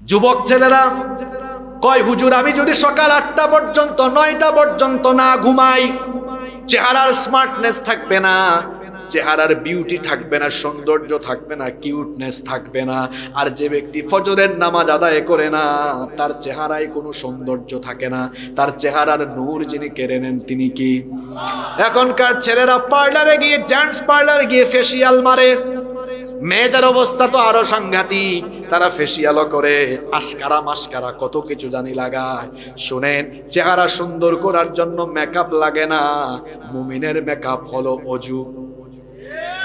যুবক ছেলেরা, কয়, হুজুর, আমি যদি সকাল আটটা পর্যন্ত, নয়টা পর্যন্ত না ঘুমাই, চেহারার স্মার্টনেস থাকবে না, চেহারার বিউটি থাকবে না, সৌন্দর্য থাকবে না কিউটনেস থাকবে না, আর যে ব্যক্তি ফজরের নামাজ আদায় করে না, তার চেহারায় কোনো সৌন্দর্য থাকে না, তার চেহারার নূর যিনি কেড়ে নেন তিনি কি? এখনকার ছেলেরা পার্লারে গিয়ে জেন্টস পার্লারে গিয়ে ফেসিয়াল মারে। মেয়েদের অবস্থা তো আরও সাংঘাতিক। তারা ফেসিয়ালও করে আস্কারা মাস্কারা কত কিছু জানি লাগায়। শুনেন, চেহারা সুন্দর করার জন্য মেকআপ লাগে না। মুমিনের মেকআপ হলো অজু।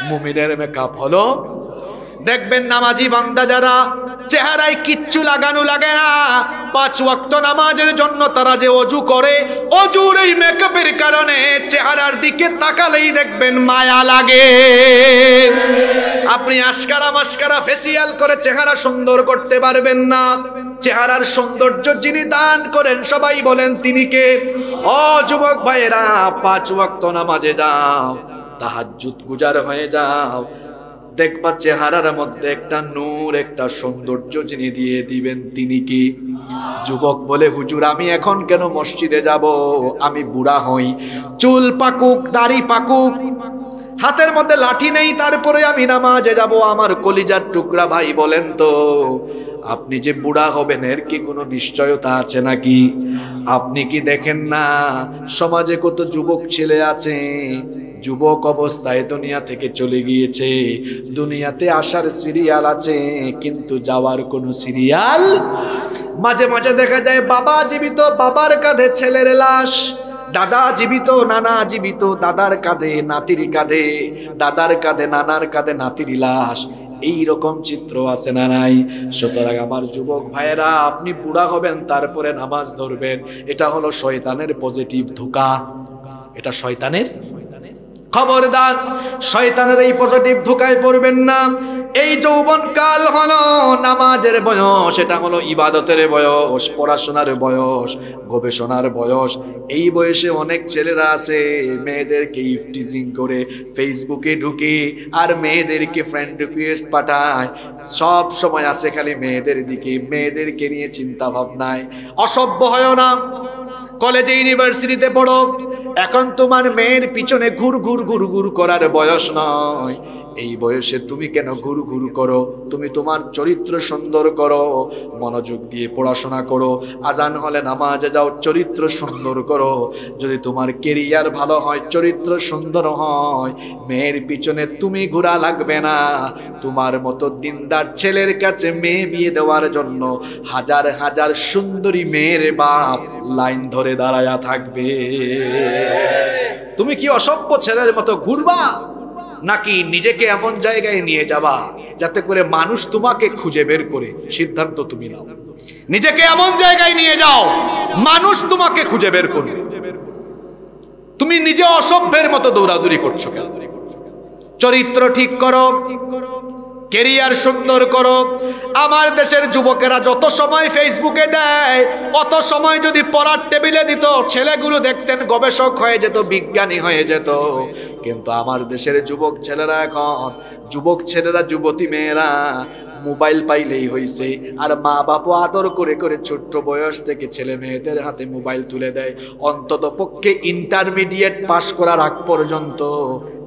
মুমিনের মেকআপ হলো দেখবেন নামাজি বান্দা যারা, চেহারায় কিচ্ছু লাগানো লাগে না। পাঁচ ওয়াক্ত নামাজের জন্য তারা যে অজু করে, অজুর এই মেকআপের কারণে চেহারার দিকে তাকালেই দেখবেন মায়া লাগে। আপনি আস্কারা মাস্কারা ফেসিয়াল করে চেহারা সুন্দর করতে পারবেন না। চেহারার সৌন্দর্য যিনি দান করেন, সবাই বলেন তিনি কে? ও যুবক ভাইয়েরা, পাঁচ ওয়াক্ত নামাজে যাও, তাহাজ্জুদ গুজার হয়ে যাও দেখবা চেহারার মধ্যে একটা নূর, একটা সৌন্দর্য যিনি দিয়ে দিবেন, তিনি কি? যুবক বলে, হুজুর, আমি এখন কেন মসজিদে যাব? আমি বুড়া হই। চুল পাকুক, দাড়ি পাকুক, হাতের মধ্যে লাঠি নেই, তারপরে আমি নামাজে যাব। আমার কলিজার টুকরা ভাই বলেন তো আপনি যে বুড়া হবেন, এর কি কোনো নিশ্চয়তা আছে নাকি? আপনি কি দেখেন না, সমাজে কত যুবক ছেলে আছে? যুবক অবস্থায় দুনিয়া থেকে চলে গিয়েছে, দুনিয়াতে আসার সিরিয়াল আছে, কিন্তু যাওয়ার কোনো সিরিয়াল? মাঝে মাঝে দেখা যায় বাবা জীবিত, বাবার কাঁধে ছেলের লাশ। দাদা জীবিত, নানা জীবিত, দাদার কাঁধে নাতির কাঁধে, দাদার কাঁধে, নানার কাঁধে নাতির লাশ। এই রকম চিত্র আছে না নাই? সুতরাং আমার যুবক ভাইয়েরা, আপনি বুড়া হবেন, তারপরে নামাজ ধরবেন। এটা হলো শয়তানের পজিটিভ ধোকা। এটা শয়তানের খবরদার। শয়তানের এই পজিটিভ ধোকায় পড়বেন না। এই যৌবন কাল হলো নামাজের বয়স, এটা হলো ইবাদতের বয়স, পড়াশোনার বয়স, গবেষণার বয়স। এই বয়সে অনেক ছেলেরা আছে, মেয়েদেরকে ইফটিজিং করে ফেসবুকে ঢুকে আর মেয়েদেরকে ফ্রেন্ড রিকোয়েস্ট পাঠায়। সব সময় আছে খালি মেয়েদের দিকে, মেয়েদেরকে নিয়ে চিন্তা ভাবনায়। অসভ্য হয় না। কলেজে, ইউনিভার্সিটিতে পড়ো। এখন তোমার মেয়ের পিছনে ঘুর ঘুর ঘুর ঘুর করার বয়স নয়। এই বয়সে তুমি কেন গুরু গুরু করো? তুমি তোমার চরিত্র সুন্দর করো, মনোযোগ দিয়ে পড়াশোনা করো, আজান হলে নামাজে যাও, চরিত্র সুন্দর করো। যদি তোমার কেরিয়ার ভালো হয়, চরিত্র সুন্দর হয়, মেয়ের পিছনে তুমি ঘোরা লাগবে না। তোমার মতো দিনদার ছেলের কাছে মেয়ে বিয়ে দেওয়ার জন্য হাজার হাজার সুন্দরী মেয়ের বাপ লাইন ধরে দাঁড়ায়া থাকবে। তুমি কি অসভ্য ছেলের মতো ঘুরবা? নাকি নিজেকে এমন জায়গায় নিয়ে যাবা যাতে করে মানুষ তোমাকে খুঁজে বের করে? সিদ্ধান্ত তুমি নাও। নিজেকে এমন জায়গায় নিয়ে যাও, মানুষ তোমাকে খুঁজে বের করবে। তুমি নিজে অসভ্যের মতো দৌড়াদৌড়ি করছ কেন? চরিত্র ঠিক করো কেরিয়ার সুন্দর করো আমার দেশের যুবকেরা যত সময় ফেসবুকে দেয়, অত সময় যদি পড়ার টেবিলে দিত, ছেলেগুলো দেখতেন গবেষক হয়ে যেত, বিজ্ঞানী হয়ে যেত। কিন্তু আমার দেশের যুবক ছেলেরা এখন, যুবক ছেলেরা, যুবতী মেয়েরা মোবাইল পাইলেই হইছে। আর মা বাপও আদর করে করে ছোট্ট বয়স থেকে ছেলে মেয়েদের হাতে মোবাইল তুলে দেয়। অন্তত পক্ষে ইন্টারমিডিয়েট পাশ করার আগ পর্যন্ত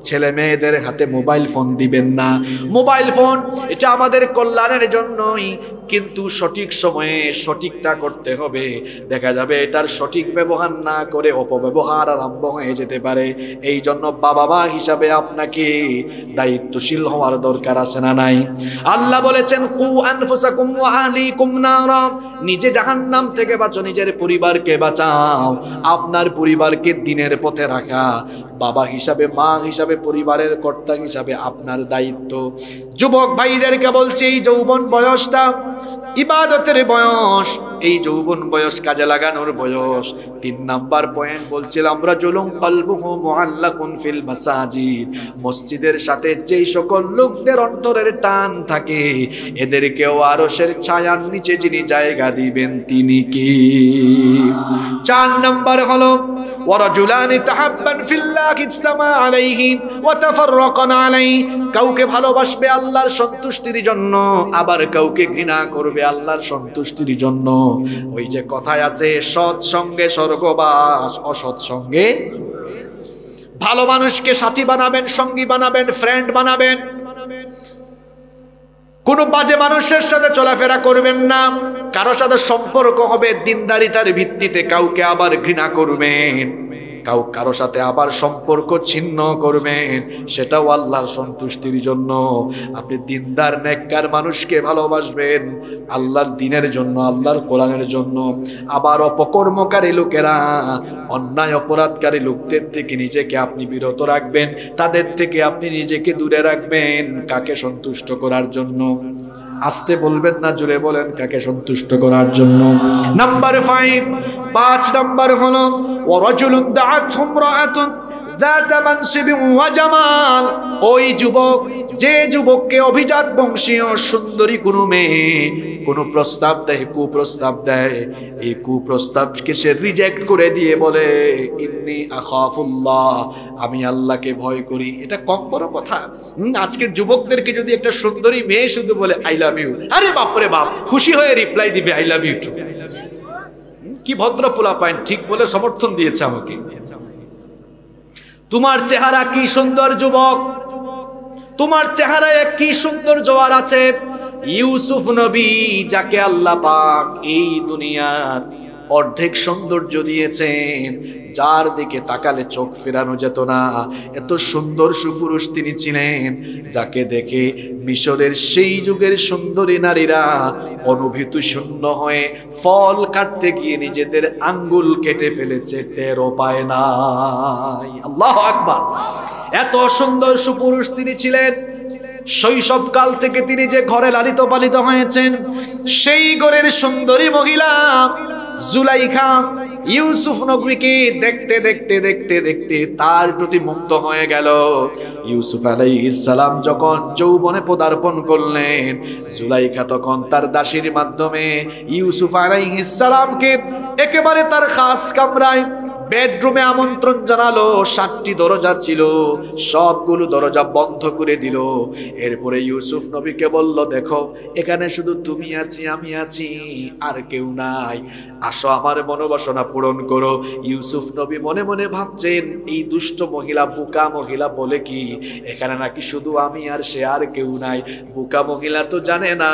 ছেলে মেয়েদের হাতে মোবাইল ফোন দিবেন না। মোবাইল ফোন এটা আমাদের কল্যাণের জন্যই। কিন্তু সঠিক সময়ে সঠিকটা করতে হবে। দেখা যাবে এটার সঠিক ব্যবহার না করে অপব্যবহার আরম্ভ হয়ে যেতে পারে। এই জন্য বাবা মা হিসাবে আপনাকে দায়িত্বশীল হওয়ার দরকার আছে না নাই? আল্লাহ বলেছেন, কু আনফুসাকুম ওয়া আহলিকুম নিজে জাহান্নাম থেকে বাঁচো, নিজের পরিবারকে বাঁচাও। আপনার পরিবারকে দিনের পথে রাখা। বাবা হিসাবে, মা হিসাবে, পরিবারের কর্তা হিসাবে আপনার দায়িত্ব। যুবক ভাইদেরকে বলছি, এই যৌবন বয়সটা ইবাদতের বয়স, এই যৌবন বয়স কাজে লাগানোর বয়স। তিন নাম্বার পয়েন্ট বলছিলাম আমরা জুলুম কলবুহু মুআল্লাকুন ফিল মাসাজিদ। মসজিদের সাথে যেই সকল লোকদের অন্তরের টান থাকে, এদেরকেও আরশের ছায়ার নিচে যিনি জায়গা দিবেন, তিনি কি? চার নাম্বার হলো, ওয়া রাজুলান তাহাব্বান ফিল্লাহ ইজতামা আলাইহি ওয়া তাফাররাকান আলাইহি। কাউকে ভালোবাসবে আল্লাহর সন্তুষ্টির জন্য, আবার কাউকে ঘৃণা করবে আল্লাহর সন্তুষ্টির জন্য। ওই যে কথায় আছে, সৎ সঙ্গে স্বর্গবাস, অসৎ সঙ্গে ভালো মানুষকে সাথী বানাবেন, সঙ্গী বানাবেন ফ্রেন্ড বানাবেন। কোনো বাজে মানুষের সাথে চলাফেরা করবেন না। কারও সাথে সম্পর্ক হবে, দিনদারিতার ভিত্তিতে কাউকে আবার ঘৃণা করবেন। কাউ কারও সাথে আবার সম্পর্ক ছিন্ন করবেন, সেটাও আল্লাহর সন্তুষ্টির জন্য। আপনি দিনদার, নেককার মানুষকে ভালোবাসবেন, আল্লাহর দিনের জন্য, আল্লাহর কোরআনের জন্য। আবার অপকর্মকারী লোকেরা, অন্যায়, অপরাধকারী লোকদের থেকে নিজেকে আপনি বিরত রাখবেন, তাদের থেকে আপনি নিজেকে দূরে রাখবেন, কাকে সন্তুষ্ট করার জন্য? আসতে বলবেন না জুড়ে বলেন কাকে সন্তুষ্ট করার জন্য। নাম্বার ফাইভ পাঁচ নাম্বার হলো ও রজুলুন দাআতহুম রাআতুন। জামাল। ওই যুবক, যে যুবককে অভিজাত বংশীয় সুন্দরী কোনো মেয়ে কোনো প্রস্তাব দেয়, কুপ্রস্তাব দেয়। এই কুপ্রস্তাবকে সে রিজেক্ট করে দিয়ে বলে, ইন্নি আখাফুল্লাহ, আমি আল্লাহকে ভয় করি। এটা কম বড় কথা। আজকের যুবকদেরকে যদি একটা সুন্দরী মেয়ে শুধু বলে, আই লাভ ইউ। আরে বাপরে বাপ, খুশি হয়ে রিপ্লাই দিবে, আই লাভ ইউ টু। কি ভদ্র পোলা পাইন ঠিক বলে সমর্থন দিয়েছে আমাকে। তোমার চেহারা কি সুন্দর, যুবক? তোমার চেহারায় কি সুন্দর জোয়ার আছে? ইউসুফ নবী, যাকে আল্লাহ পাক এই দুনিয়ার অর্ধেক সৌন্দর্য দিয়েছেন যার দিকে তাকালে চোখ ফেরানো যেত না। এত সুন্দর সুপুরুষ তিনি ছিলেন, যাকে দেখে মিশরের সেই যুগের সুন্দরী নারীরা অনুভূত শূন্য হয়ে ফল কাটতে গিয়ে নিজেদের আঙ্গুল কেটে ফেলেছে টেরো পায় নাই। আল্লাহ আকবার। এত সুন্দর সুপুরুষ তিনি ছিলেন, শৈশবকাল থেকে তিনি যে ঘরে লালিত পালিত হয়েছেন, সেই ঘরের সুন্দরী মহিলা জুলাইখা, ইউসুফ নবীকে দেখতে দেখতে দেখতে দেখতে তার প্রতি মুগ্ধ হয়ে গেল। ইউসুফ আলাইহিসসালাম যখন যৌবনে পদার্পণ করলেন, জুলাইখা তখন তার দাসীর মাধ্যমে ইউসুফ আলাইহিসসালামকে একেবারে তার খাস কামরায় বেডরুমে আমন্ত্রণ জানালো, সাতটি দরজা ছিল, সবগুলো দরজা বন্ধ করে দিল। এরপরে ইউসুফ নবীকে বলল, দেখো, এখানে শুধু তুমি আছি, আমি আছি, আর কেউ নাই। আসো, আমার মনোবাসনা পূরণ করো। ইউসুফ নবী মনে মনে ভাবছেন, এই দুষ্ট মহিলা, বুকা মহিলা বলে কি? এখানে নাকি শুধু আমি আর সে আর কেউ নাই। বুকা মহিলা তো জানে না।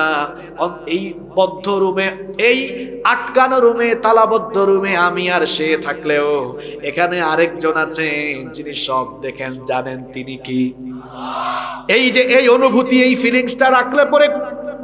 এই বদ্ধ রুমে, এই আটকানো রুমে, তালাবদ্ধ রুমে আমি আর সে থাকলেও এখানে আরেকজন আছেন যিনি সব দেখেন, জানেন তিনি কি। এই যে এই অনুভূতি, এই ফিলিংসটা রাখলে পরে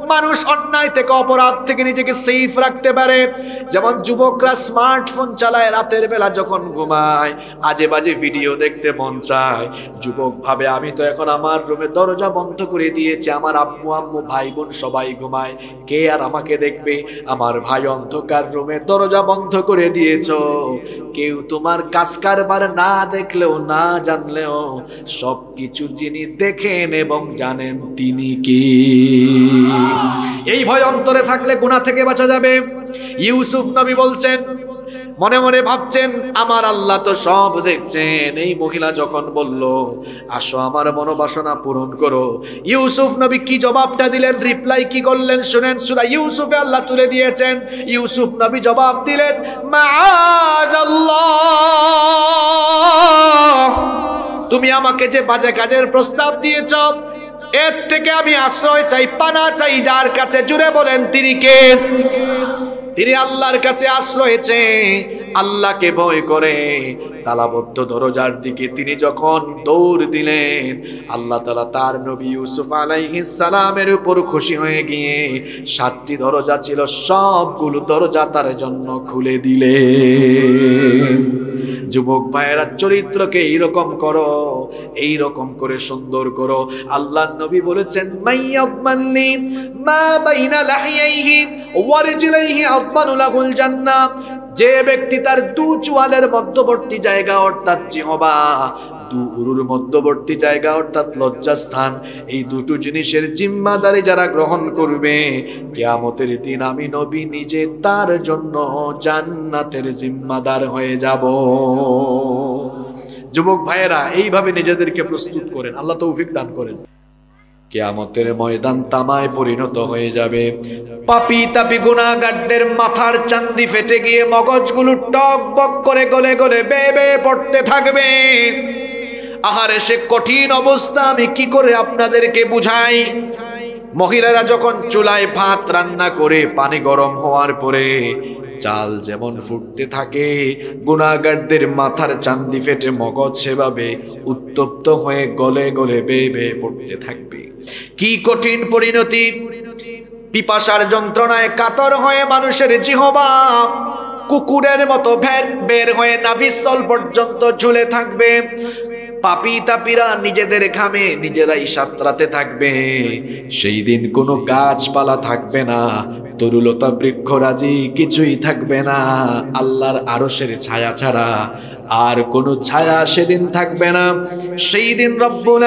মানুষ অন্যায় থেকে, অপরাধ থেকে নিজেকে সেফ রাখতে পারে। যেমন যুবকরা স্মার্টফোন চালায় রাতের বেলা যখন ঘুমায় আজে বাজে ভিডিও দেখতে মন চায়। যুবক ভাবে, আমি তো এখন আমার রুমে দরজা বন্ধ করে দিয়েছি, আমার আব্বু, আম্মু ভাই বোন সবাই ঘুমায়। কে আর আমাকে দেখবে? আমার ভাই অন্ধকার রুমে দরজা বন্ধ করে দিয়েছ। কেউ তোমার কাজ কারবার না দেখলেও, না জানলেও সব কিছু যিনি দেখেন এবং জানেন তিনি কি? এই ভয় অন্তরে থাকলে গুণা থেকে বাঁচা যাবে। ইউসুফ নবী বলছেন মনে মনে ভাবছেন, আমার আল্লাহ তো সব দেখছেন। এই মহিলা যখন বলল, আসো আমার মনোবাসনা পূরণ করো। ইউসুফ নবী কি জবাবটা দিলেন? রিপ্লাই কি করলেন? শুনেন, সুরা ইউসুফে আল্লাহ তুলে দিয়েছেন। ইউসুফ নবী জবাব দিলেন তুমি আমাকে যে বাজে কাজের প্রস্তাব দিয়েছ, এর থেকে আমি আশ্রয় চাই, পানা চাই, যার কাছে জুড়ে বলেন তিনি কে? তিনি আল্লাহর কাছে আশ্রয় চেয়ে আল্লাহকে ভয় করে। তালাবদ্ধ দরজার দিকে তিনি যখন দৌড় দিলেন, আল্লাহ তালা তার নবী ইউসুফ সালামের উপর খুশি হয়ে গিয়ে সাতটি দরজা ছিল, সবগুলো দরজা তার জন্য খুলে দিলেন যুবক ভাইয়েরা, চরিত্রকে এইরকম করো এই রকম করে সুন্দর করো। আল্লাহ নবী বলেছেন মাইয়াব মাইয়াবমাননি মা বাইনা লাহিয়াইহি ওয়ারজিলাইহি যে ব্যক্তি তার দু চুয়ালের মধ্যবর্তী জায়গা, অর্থাৎ জিহবা, দু উরুর মধ্যবর্তী জায়গা, অর্থাৎ লজ্জাস্থান, এই দুটো জিনিসের জিম্মাদারি যারা গ্রহণ করবে, কেয়ামতের দিন আমি নবী নিজে তার জন্য জান্নাতের জিম্মাদার হয়ে যাব। যুবক ভাইয়েরা, এইভাবে নিজেদেরকে প্রস্তুত করেন। আল্লাহ তৌফিক দান করেন। কেয়ামতের ময়দান তামায় পরিণত হয়ে যাবে। পাপি তাপি গুণাগারদের মাথার চান্দি ফেটে গিয়ে মগজগুলো টক বক করে গলে গলে বে বে পড়তে থাকবে। আহারে সে কঠিন অবস্থা, আমি কি করে আপনাদেরকে বুঝাই? মহিলারা যখন চুলায় ভাত রান্না করে পানি গরম হওয়ার পরে চাল যেমন ফুটতে থাকে গুণাগারদের মাথার চান্দি ফেটে মগজ সেভাবে উত্তপ্ত হয়ে গলে গলে বেয়ে বেয়ে পড়তে থাকবে। কি কঠিন পরিণতি? পিপাসার যন্ত্রণায় কাতর হয়ে মানুষের জিহবা, কুকুরের মতো ভের বের হয়ে নাভিস্থল পর্যন্ত ঝুলে থাকবে। পাপি তাপিরা নিজেদের ঘামে নিজেরাই সাঁতরাতে থাকবে। সেই দিন কোনো গাছপালা থাকবে না তরুলতা বৃক্ষরাজি কিছুই থাকবে না। আল্লাহর আরসের ছায়া ছাড়া আর কোনো ছায়া সেদিন থাকবে না। সেই দিন রব্বুল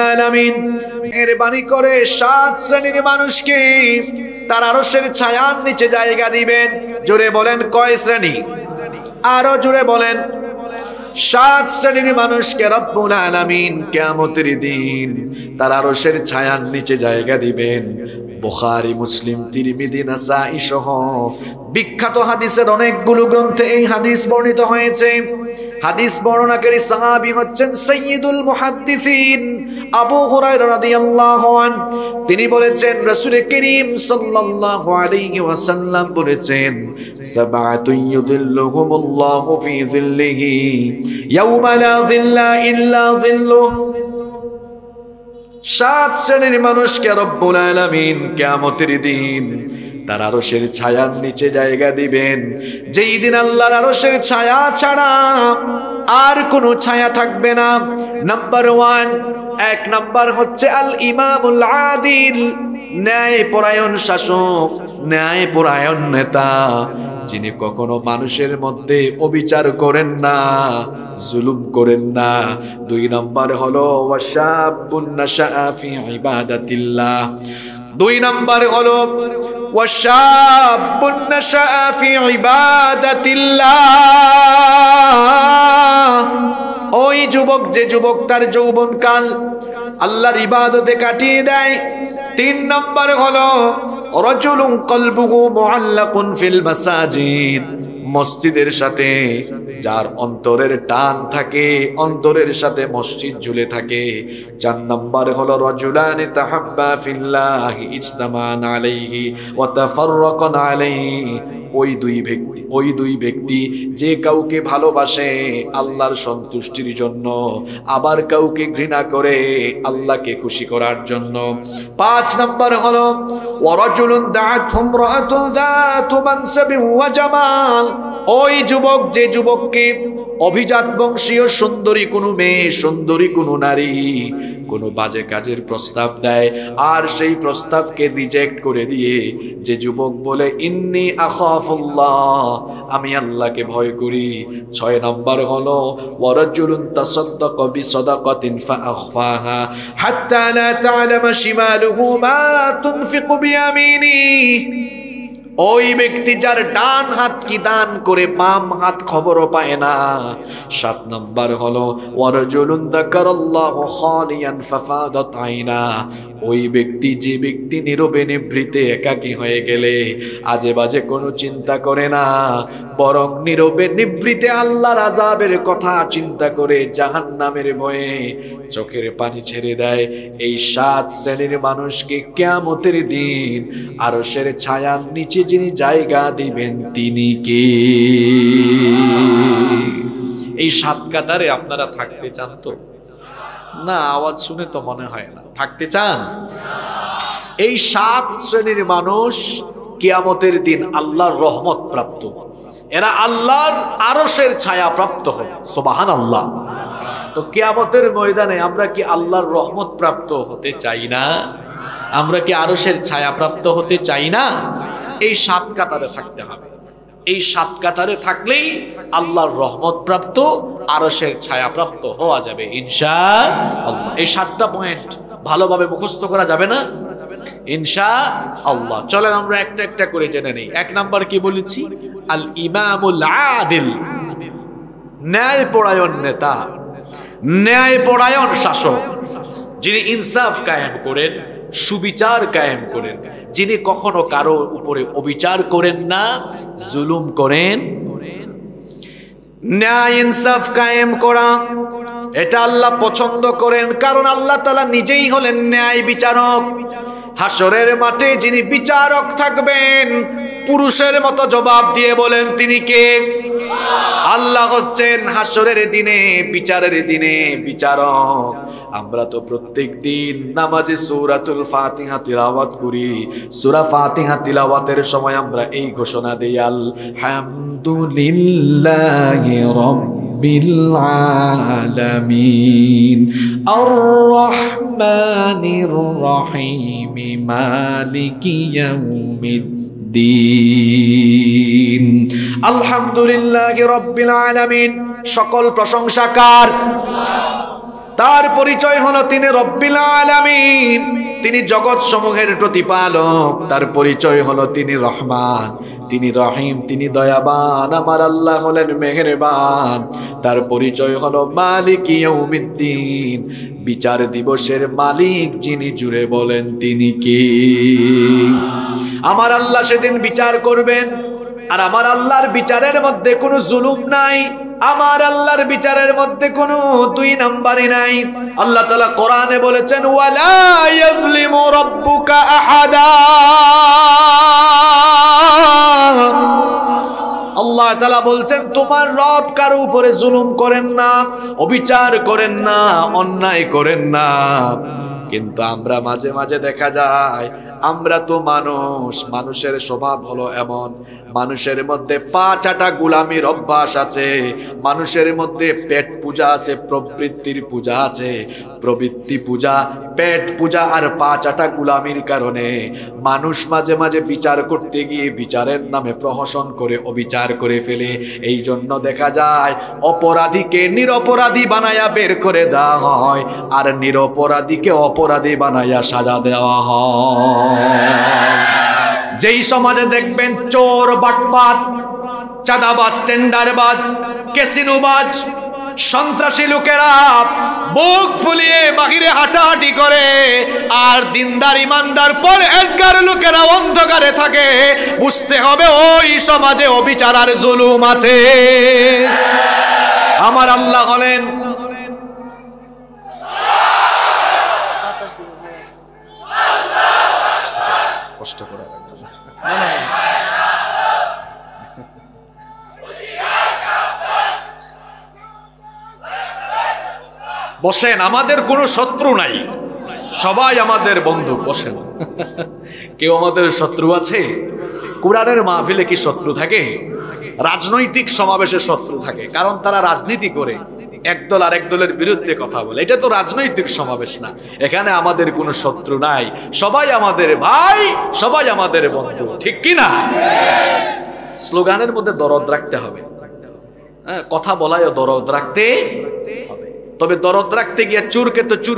এর বাণী করে সাত শ্রেণির মানুষকে তার আরসের ছায়ার নিচে জায়গা দিবেন। জোরে বলেন কয় শ্রেণি? আরও জোরে বলেন। সাত শ্রেণির মানুষকে রব্বুল আলামিন কিয়ামতের দিন তার আরশের ছায়ার নিচে জায়গা দিবেন। বুখারী, মুসলিম তিরমিজি নাসাই সহ বিখ্যাত হাদিসের অনেকগুলো গ্রন্থে এই হাদিস বর্ণিত হয়েছে। হাদিস বর্ণনাকারী সাহাবী হচ্ছেন সাইয়্যিদুল মুহাদ্দিসিন আবু হুরায়রা রাদিয়াল্লাহু আন তিনি বলেছেন রাসূল করিম সাল্লাল্লাহু আলাইহি ওয়াসাল্লাম বলেছেন ইউযিল্লুহুমুল্লাহু ফি যিল্লিহি ইয়াওমা লা যিল্লা ইল্লা সাত শ্রেণির মানুষকে রব্বুল আলামিন কিয়ামতের দিন তার আরশের ছায়ার নিচে জায়গা দিবেন। যেই দিন আল্লাহর আরশের ছায়া ছাড়া আর কোনো ছায়া থাকবে না। নাম্বার ওয়ান এক নাম্বার হচ্ছে আল ইমামুল আদিল, ন্যায় পরায়ণ শাসক, ন্যায় পরায়ণ নেতা। যিনি কখনো মানুষের মধ্যে অবিচার করেন না, জুলুম করেন না। দুই নম্বর হলো ওয়াশাবুন নাশাআ ফি ইবাদাতিল্লাহ। দুই নম্বর হলো ওয়াশাবুন في عبادة الله ওই যুবক, যে যুবক তার যৌবনকাল আল্লাহর ইবাদতে কাটিয়ে দেয়। তিন নম্বর হলো, রজুলুন কলবুহু মুআল্লাকুন ফিল মাসাজিদ। মসজিদের সাথে, যার অন্তরের টান থাকে, অন্তরের সাথে মসজিদ ঝুলে থাকে। চার নম্বর হলো, রজুলান তাহাব্বা ফিল্লাহি ইজতামান আলাইহি ওয়া তাফাররাকান আলাইহি। ওই দুই ব্যক্তি, ওই দুই ব্যক্তি যে কাউকে ভালোবাসে আল্লাহর সন্তুষ্টির জন্য, আবার কাউকে ঘৃণা করে আল্লাহকে খুশি করার জন্য। পাঁচ নম্বর হলো ওয়ারাজুলুন দাআতহুম রাআতুন যাতু মানসাবিন ওয়া জামাল। ওই যুবক, যে যুবককে অভিজাত বংশীয়, সুন্দরী কোনো মেয়ে, সুন্দরী কোনো নারী কোনো বাজে কাজের প্রস্তাব দেয় আর সেই প্রস্তাবকে রিজেক্ট করে দিয়ে যে যুবক বলে, ইন্নি আখাফুল্লাহ, আমি আল্লাহকে ভয় করি। ছয় নম্বর হলো, ওয়ারাজুলুন তাসাদ্দাকা বিসাদাকাতিন ফাআখফাহা হাত্তা লা তা'লামা শিমালুহু মা তুনফিকু বিয়ামিনিহি। ওই ব্যক্তি যার ডান হাত কি দান করে বাম হাত খবরও পায় না। সাত নম্বর হলো ওই ব্যক্তি যে ব্যক্তি নীরবে নিভৃতে একাকী হয়ে গেলে আজে বাজে কোনো চিন্তা করে না। বরং নীরবে নিভৃতে আল্লাহর আজাবের কথা চিন্তা করে জাহান্নামের ভয়ে চোখের পানি ছেড়ে দেয়। এই সাত শ্রেণির মানুষকে কেয়ামতের দিন আরশের ছায়ার নিচে যিনি জায়গা দিবেন, তিনি কে? এই সাত কাতারে আপনারা থাকতে চান তো? না, আওয়াজ শুনে তো মনে হয় না। থাকতে চান? এই সাত শ্রেণির মানুষ কিয়ামতের দিন আল্লাহর রহমত প্রাপ্ত। এরা আল্লাহর আরশের ছায়া প্রাপ্ত হবে। সোবাহান আল্লাহ তো কিয়ামতের ময়দানে আমরা কি আল্লাহর রহমত প্রাপ্ত হতে চাই না? আমরা কি আরশের ছায়া প্রাপ্ত হতে চাই না? এই সাত কাতারে থাকতে হবে। এই সাত কাতারে থাকলেই আল্লাহর রহমত প্রাপ্ত, আরশের ছায়া প্রাপ্ত হওয়া যাবে ইনশা এই সাতটা পয়েন্ট ভালোভাবে মুখস্থ করা যাবে না? ইনশা আল্লাহ চলেন আমরা একটা একটা করে জেনে নেই। এক নাম্বার কি বলেছি? আল ইমামুল আদিল ন্যায় পরায়ণ নেতা ন্যায় পরায়ণ শাসক, যিনি ইনসাফ কায়েম করেন, সুবিচার কায়েম করেন। যিনি কখনো কারও উপরে অবিচার করেন না, জুলুম করেন। ন্যায় ইনসাফ কায়েম করা, এটা আল্লাহ পছন্দ করেন, কারণ আল্লাহ তালা নিজেই হলেন ন্যায় বিচারক। হাসরের মাঠে যিনি বিচারক থাকবেন পুরুষের মতো জবাব দিয়ে বলেন, তিনি কে? আল্লাহ হচ্ছেন হাসরের দিনে, বিচারের দিনে বিচারক। আমরা তো প্রত্যেক দিন নামাজে সূরাতুল ফাতিহা তিলাওয়াত করি। সূরা ফাতিহা তিলাওয়াতের সময় আমরা এই ঘোষণা দেই, আলহামদুলিল্লাহি রাব্বিল আলামিন। আর রহমানির রহিম। মালিকি ইয়াউমিদ্দিন। আলহামদুলিল্লাহি রব্বিল আলমিন। সকল প্রশংসা কার তার পরিচয় হলো তিনি রব্বিল আলামিন। তিনি জগৎ সমূহের প্রতিপালক। তার পরিচয় হলো তিনি রহমান, তিনি রহিম, তিনি দয়াবান। আমার আল্লাহ হলেন মেহেরবান। তার পরিচয় হলো মালিক ইয়ৌমিদ্দিন বিচার দিবসের মালিক যিনি জুড়ে বলেন তিনি কি? আমার আল্লাহ সেদিন বিচার করবেন। আর আমার আল্লাহর বিচারের মধ্যে কোনো জুলুম নাই, আমার আল্লাহর বিচারের মধ্যে কোনো দুই নাম্বারই নাই। আল্লাহ তালা কোরআনে বলেছেন, ওয়ালা ইয়াজলিমু রাব্বুকা আহাদা। আল্লাহ বলছেন, তোমার রব কারও উপরে জুলুম করেন না, অবিচার করেন না, অন্যায় করেন না। কিন্তু আমরা মাঝে মাঝে দেখা যায়, আমরা তো মানুষ, মানুষের স্বভাব হলো এমন মানুষের মধ্যে পাঁচাটা গুলামির অভ্যাস আছে। মানুষের মধ্যে পেট পূজা আছে, প্রবৃত্তির পূজা আছে। প্রবৃত্তি পূজা, পেট পূজা আর পাঁচাটা গুলামির কারণে মানুষ মাঝে মাঝে বিচার করতে গিয়ে বিচারের নামে প্রহসন করে, অবিচার করে ফেলে। এই জন্য দেখা যায়, অপরাধীকে নিরপরাধী বানায়া বের করে দেওয়া হয়, আর নিরপরাধীকে অপরাধী বানায়া সাজা দেওয়া হয়। যেই সমাজে দেখবেন চোর, বাটপাত, চাঁদাবাজ, টেন্ডারবাজ কেসিনোবাজ সন্ত্রাসী লোকেরা বুক ফুলিয়ে বাহিরে হাঁটাহাঁটি করে আর দিনদার, ইমানদার পর এজগার লোকেরা অন্ধকারে থাকে। বুঝতে হবে ওই সমাজে অবিচার আর জুলুম আছে। আমার আল্লাহ হলেন কষ্ট করে বসেন, আমাদের কোনো শত্রু নাই। সবাই আমাদের বন্ধু, বসেন। কেউ আমাদের শত্রু আছে? কোরআনের মাহফিলে কি শত্রু থাকে? রাজনৈতিক সমাবেশে শত্রু থাকে, কারণ তারা রাজনীতি করে। একদল আর একদলের বিরুদ্ধে কথা বলে। এটা তো রাজনৈতিক সমাবেশ না। এখানে আমাদের কোনো শত্রু নাই। সবাই আমাদের ভাই, সবাই আমাদের বন্ধু। ঠিক কি না? স্লোগানের মধ্যে দরদ রাখতে হবে। হ্যাঁ কথা বলায়ও দরদ রাখতে হবে। তবে দরদ রাখতে গিয়ে চুরকে তো চুর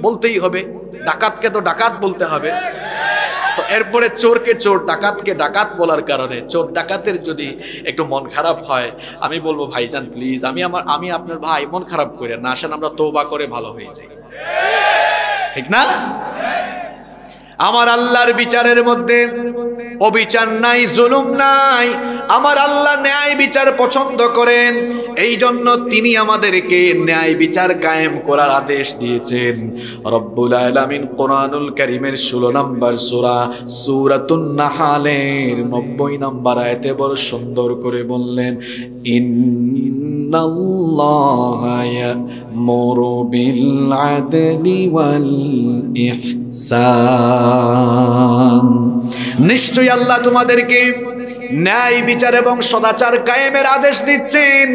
বলতেই হবে। ডাকাতকে তো ডাকাত বলতে হবে। তো এরপরে চোরকে চোর, ডাকাতকে ডাকাত বলার কারণে, চোর ডাকাতের যদি একটু মন খারাপ হয়, আমি বলব, ভাইজান প্লিজ আমি আমার, আমি আপনার ভাই, মন খারাপ করে না, আসেন আমরা তৌবা করে ভালো হয়ে যাই। ঠিক না? আমার আল্লাহর বিচারের মধ্যে অবিচার নাই, জুলুম নাই। আমার আল্লাহ ন্যায় বিচার পছন্দ করেন। এই জন্য তিনি আমাদেরকে ন্যায় বিচার কায়েম করার আদেশ দিয়েছেন। রব্বুল আলামিন কোরআনুল কারীমের 16 নম্বর সূরা সূরাতুন নাহালের 90 নম্বর আয়াতে বড় সুন্দর করে বললেন ইন ইন্নাল্লাহা ইয়ামুরু বিল ইহসান। নিশ্চয়ই আল্লাহ তোমাদেরকে ন্যায়, বিচার এবং সদাচার কায়েমের আদেশ দিচ্ছেন।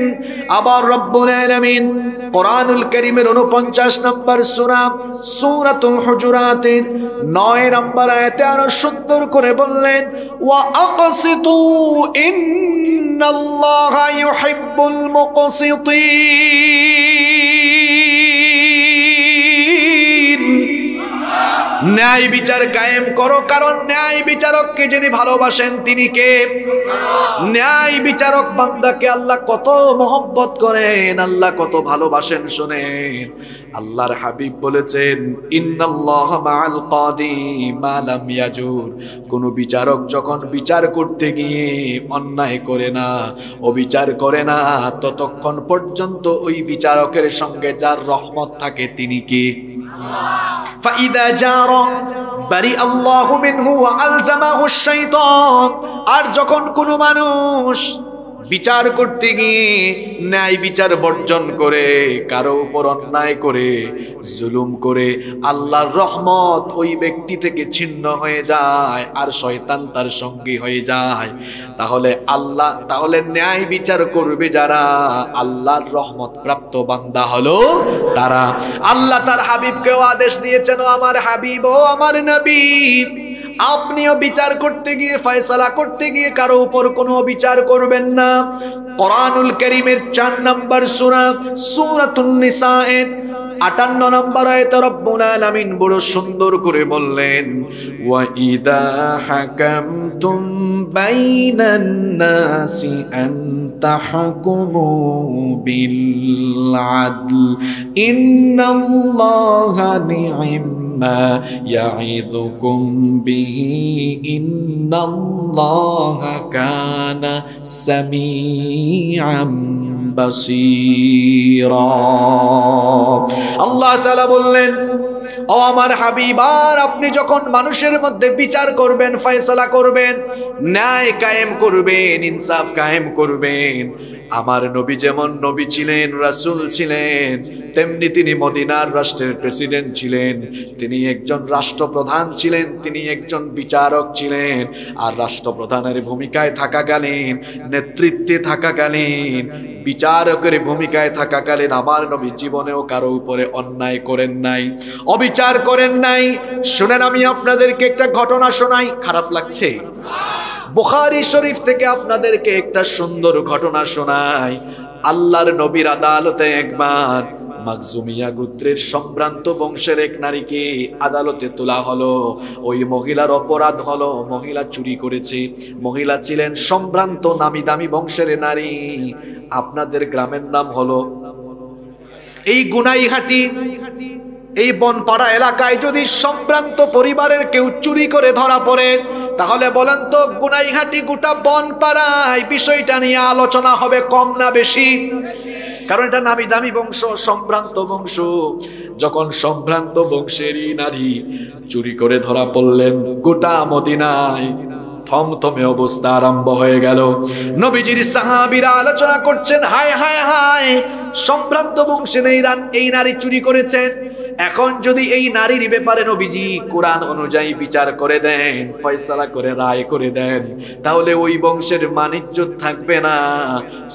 আবার রব্বুল আলামিন কোরআনুল কারীমের 49 নম্বর সূরা, সূরাতুল হুজুরাতের 9 নম্বর আয়াতে আরও সুন্দর করে বললেন, ওয়া আকসিতু ইন্নাল্লাহা ইউহিব্বুল মুকসিতিন। ন্যায় বিচার কায়েম করো, কারণ ন্যায় বিচারককে যিনি ভালোবাসেন, তিনি কে? ন্যায় বিচারক বান্দাকে আল্লাহ কত মহব্বত করেন, আল্লাহ কত ভালোবাসেন, শুনেন। আল্লাহর হাবিব বলেছেন ইন্নাল্লাহ মাআল কাদি মা লাম ইয়াজুর কোন বিচারক যখন বিচার করতে গিয়ে অন্যায় করে না অবিচার করে না ততক্ষণ পর্যন্ত ওই বিচারকের সঙ্গে যার রহমত থাকে তিনি কি فإذا جار برئ الله منه وألزمه الشيطان আর যখন কোনো মানুষ বিচার করতে গিয়ে ন্যায় বিচার বর্জন করে, কারও উপর অন্যায় করে, জুলুম করে, আল্লাহর রহমত ওই ব্যক্তি থেকে ছিন্ন হয়ে যায় আর শয়তান তার সঙ্গী হয়ে যায়। তাহলে আল্লাহ, তাহলে ন্যায় বিচার করবে যারা, আল্লাহর রহমত প্রাপ্ত বান্দা হলো তারা। আল্লাহ তার হাবিবকেও আদেশ দিয়েছেন আমার হাবিব, ও আমার নবী আপনিও বিচার করতে গিয়ে, ফয়সালা করতে গিয়ে কারও উপর কোনো বিচার করবেন না। কোরআনুল করিমের চার নম্বর সূরা, সূরাতুন নিসায়ের আটান্ন নম্বর আয়তে রব্বুল বড় সুন্দর করে বললেন, ওয়া ইদা হাকামতুম বাইনান নাসি আন তাহকুমু বিল আদল, ইন্নাল্লাহা নি'মা ইয়াইদুকুম বিহি ইন্নাল্লাহা কানা সামিআম বাসীরা আল্লাহ তাআলা বললেন ও আমার হাবিবার আপনি যখন মানুষের মধ্যে বিচার করবেন, ফয়সালা করবেন, ন্যায় কায়েম করবেন, ইনসাফ কায়েম করবেন। আমার নবী যেমন নবী ছিলেন, রাসূল ছিলেন, তেমনি তিনি মদিনার রাষ্ট্রের প্রেসিডেন্ট ছিলেন, তিনি একজন রাষ্ট্রপ্রধান ছিলেন, তিনি একজন বিচারক ছিলেন, আর রাষ্ট্রপ্রধানের ভূমিকায় থাকাকালীন, নেতৃত্বে থাকাকালীন, বিচারকের ভূমিকায় থাকাকালীন আমার নবী জীবনেও কারও উপরে অন্যায় করেন নাই। অবিচার করেন নাই। শুনেন, আমি আপনাদেরকে একটা ঘটনা শোনাই। খারাপ লাগছে? বুখারি শরীফ থেকে আপনাদেরকে একটা সুন্দর ঘটনা শোনাই। আল্লাহর নবীর আদালতে একবার মাকজুমিয়া গোত্রের সম্ভ্রান্ত বংশের এক নারীকে আদালতে তোলা হলো। ওই মহিলার অপরাধ হলো, মহিলা চুরি করেছে। মহিলা ছিলেন সম্ভ্রান্ত নামি দামি বংশের নারী। আপনাদের গ্রামের নাম হলো এই গুনাইহাটি। এই বনপাড়া এলাকায় যদি সম্ভ্রান্ত পরিবারের কেউ চুরি করে ধরা পড়ে, তাহলে বলেন তো গুনাইহাটি গোটা বনপাড়ায় বিষয়টা নিয়ে আলোচনা হবে কম না বেশি? কারণ এটা নামি দামি বংশ, সম্ভ্রান্ত বংশ। যখন সম্ভ্রান্ত বংশেরই নারী চুরি করে ধরা পড়লেন গোটা মদিনায়, থমথমে অবস্থা আরম্ভ হয়ে গেল। নবীজির সাহাবীরা আলোচনা করছেন, হায় হায় হায়, সম্ভ্রান্ত বংশের এই রান, এই নারী চুরি করেছেন। এখন যদি এই নারীর ব্যাপারে নবীজি কোরআন অনুযায়ী বিচার করে দেন, ফয়সালা করে, রায় করে দেন, তাহলে ওই বংশের মানিজ্য থাকবে না।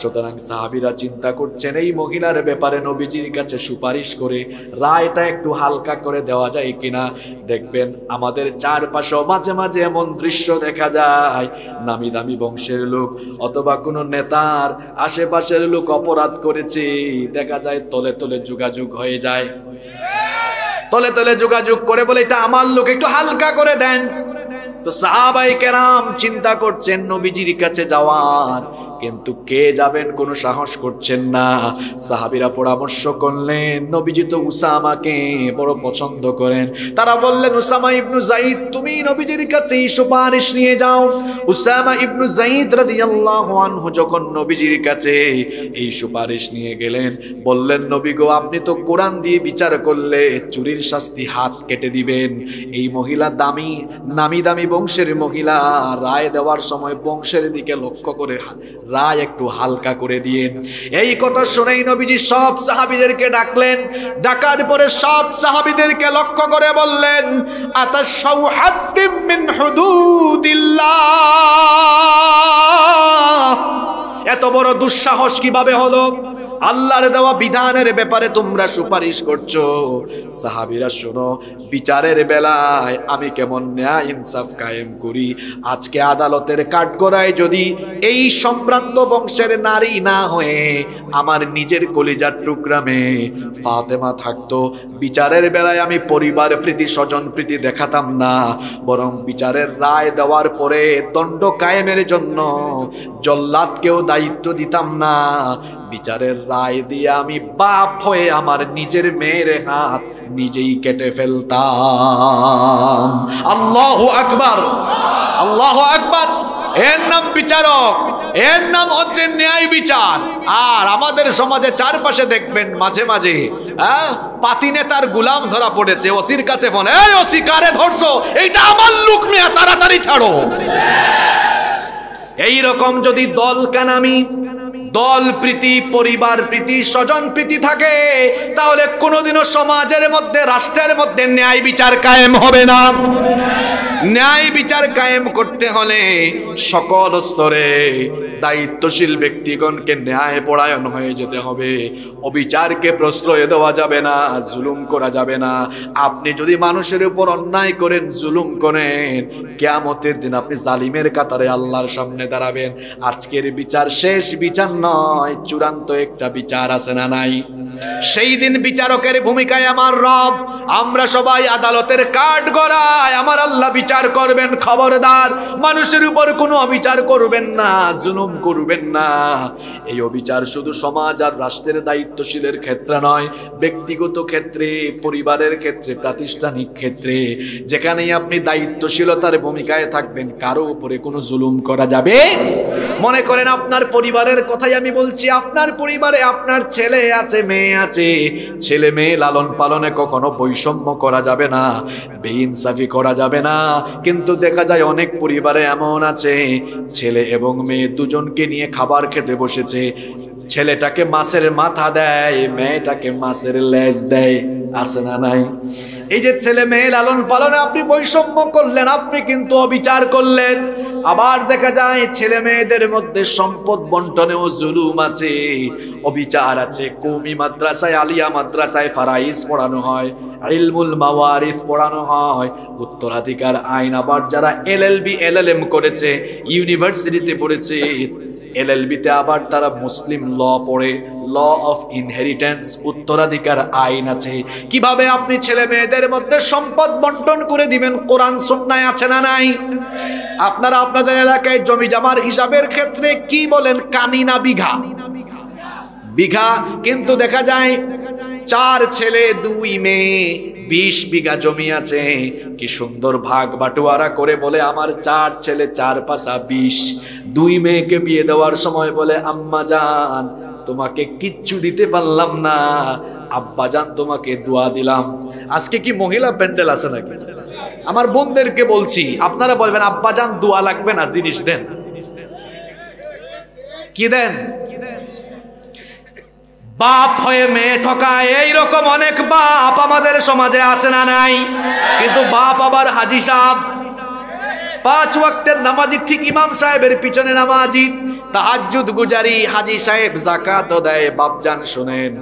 সুতরাং সাহাবিরা চিন্তা করছেন, এই মহিলার ব্যাপারে নবীজির কাছে সুপারিশ করে রায়টা একটু হালকা করে দেওয়া যায় কিনা। দেখবেন আমাদের চারপাশেও মাঝে মাঝে এমন দৃশ্য দেখা যায়, নামি দামি বংশের লোক অথবা কোনো নেতার আশেপাশের লোক অপরাধ করেছে, দেখা যায় তলে তলে যোগাযোগ হয়ে যায়। তলে তলে যোগাযোগ করে বলে, এটা আমার লোক, একটু হালকা করে দেন। তো সাহাবাই কেরাম চিন্তা করছেন, নবীজির কাছে যাওয়ার। কিন্তু কে যাবেন কোনো সাহস করছেন না। সাহাবিরা পরামর্শ করলেন, নবীজি তো উসামাকে বড় পছন্দ করেন। তারা বললেন, উসামা ইবনু জাইদ তুমি নবীজির কাছে সুপারিশ নিয়ে যাও। উসামা ইবনু জাইদ রাদিয়াল্লাহু আনহু যখন নবীজির কাছে এই সুপারিশ নিয়ে গেলেন, বললেন, নবী গো, আপনি তো কোরআন দিয়ে বিচার করলে চুরির শাস্তি হাত কেটে দিবেন। এই মহিলা দামি, নামি দামি বংশের মহিলা। রায় দেওয়ার সময় বংশের দিকে লক্ষ্য করে রায় একটু হালকা করে দিয়ে। এই কথা শুনেই নবীজি সব সাহাবিদেরকে ডাকলেন। ডাকার পরে সব সাহাবিদেরকে লক্ষ্য করে বললেন এত বড় দুঃসাহস কীভাবে হলো? আল্লাহর দেওয়া বিধানের ব্যাপারে তোমরা সুপারিশ করছ। সাহাবিরা, শোনো, বিচারের বেলায় আমি কেমন ন্যায় ইনসাফ কায়েম করি? আজকে আদালতের কাঠগড়ায় যদি এই সম্ভ্রান্ত বংশের নারী না হয়ে আমার নিজের কলিজার টুকরামে ফাতেমা থাকতো, বিচারের বেলায় আমি পরিবার প্রীতি, স্বজন প্রীতি দেখাতাম না, বরং বিচারের রায় দেওয়ার পরে দণ্ড কায়েমের জন্য জল্লাদকেও দায়িত্ব দিতাম না। বিচারের রায় দিয়ে আমি বাপ হয়ে আমার নিজের মেয়ের হাত নিজেই কেটে ফেলতাম। আল্লাহ আকবার। আল্লাহ আকবার। এর নাম বিচারক। এর নাম হচ্ছে ন্যায় বিচার। আর আমাদের সমাজে চারপাশে দেখবেন মাঝে মাঝে হ্যাঁ পাতি নেতার গুলাম ধরা পড়েছে, ওসির কাছে ফোন, এই ওসি, কারে ধরছো? এইটা আমার লুক মেয়া তাড়াতাড়ি ছাড়ো। এই রকম যদি দল কানামি দল প্রীতি, পরিবার প্রীতি, স্বজন প্রীতি থাকে, তাহলে কোনোদিনও সমাজের মধ্যে, রাষ্ট্রের মধ্যে ন্যায় বিচার কায়েম হবে না। ন্যায় বিচার কায়েম করতে হলে সকল স্তরে দায়িত্বশীল ব্যক্তিগণকে ন্যায় পরায়ণ হয়ে যেতে হবে। অবিচারকে প্রশ্রয় দেওয়া যাবে না, জুলুম করা যাবে না। আপনি যদি মানুষের উপর অন্যায় করেন, জুলুম করেন, কেয়ামতের দিন আপনি জালিমের কাতারে আল্লাহর সামনে দাঁড়াবেন। আজকের বিচার শেষ, বিচার নয় চূড়ান্ত একটা বিচার আছে না নাই? সেই দিন বিচারকের ভূমিকায় আমার রব, আমরা সবাই আদালতের কাঠ গড়ায় আমার আল্লাহ বিচার করবেন, খবরদার। মানুষের উপর কোনো অবিচার করবেন না, জুলুম করবেন না। এই অবিচার শুধু সমাজ আর রাষ্ট্রের দায়িত্বশীলের ক্ষেত্রে নয়, ব্যক্তিগত ক্ষেত্রে, পরিবারের ক্ষেত্রে, প্রাতিষ্ঠানিক ক্ষেত্রে। যেখানেই আপনি দায়িত্বশীলতার ভূমিকায় থাকবেন, কারও উপরে কোনো জুলুম করা যাবে? মনে করেন আপনার পরিবারের কথাই আমি বলছি, আপনার পরিবারে আপনার ছেলে আছে, মেয়ে আছে। ছেলে মেয়ে লালন পালনে কখনো বৈষম্য করা যাবে না, বেইনসাফি করা যাবে না। কিন্তু দেখা যায় অনেক পরিবারে এমন আছে, ছেলে এবং মেয়ে দুজনকে নিয়ে খাবার খেতে বসেছে। ছেলেটাকে মাছের মাথা দেয়, মেয়েটাকে মাছের লেজ দেয়। আছে না নাই? এই যে ছেলে মেয়ে লালন পালনে আপনি বৈষম্য করলেন, আপনি কিন্তু অবিচার করলেন। আবার দেখা যায় ছেলে মেয়েদের মধ্যে সম্পদ বন্টনেও জুলুম আছে। অবিচার আছে। কৌমি মাদ্রাসায়, আলিয়া মাদ্রাসায় ফারাইজ পড়ানো হয়, ইলমুল মাওয়ারিফ পড়ানো হয়। উত্তরাধিকার আইন আবার যারা এলএলবি, এলএলএম করেছে, ইউনিভার্সিটিতে পড়েছে এলএলবিতে আবার তারা মুসলিম ল পড়ে, ল অফ ইনহেরিটেন্স উত্তরাধিকার আইন আছে। কীভাবে আপনি ছেলে মেয়েদের মধ্যে সম্পদ বন্টন করে দিবেন? কোরআন, সুন্নায় আছে না নাই? আপনারা আপনাদের এলাকায় জমি জামার হিসাবের ক্ষেত্রে কি বলেন? কানি না বিঘা। বিঘা, কিন্তু দেখা যায় চার ছেলে, দুই মেয়ে। বিশ বিঘা জমি আছে। কি সুন্দর ভাগ বাটোয়ারা করে বলে, আমার চার ছেলে চার পাশা বিশ। দুই মেয়েকে বিয়ে দেওয়ার সময় বলে, আম্মা জান, তোমাকে কিচ্ছু দিতে পারলাম না। আব্বাজান তোমাকে দোয়া দিলাম। আজকে কি মহিলা প্যান্ডেল আছে নাকি? আমার বোনদেরকে বলছি, আপনারা বলবেন আব্বাজান দোয়া লাগবে না, জিনিস দেন। কি দেন? বাপ হয়ে মেয়ে ঠকায়, এইরকম অনেক বাপ আমাদের সমাজে আসে না নাই? কিন্তু বাপ আবার হাজি সাহ পাঁচ ওয়াক্তের নামাজি ঠিক ইমাম সাহেবের পিছনে নামাজি। তাহাজুদ গুজারি হাজি সাহেব জাকাত দেয়, বাপজান শোনেন।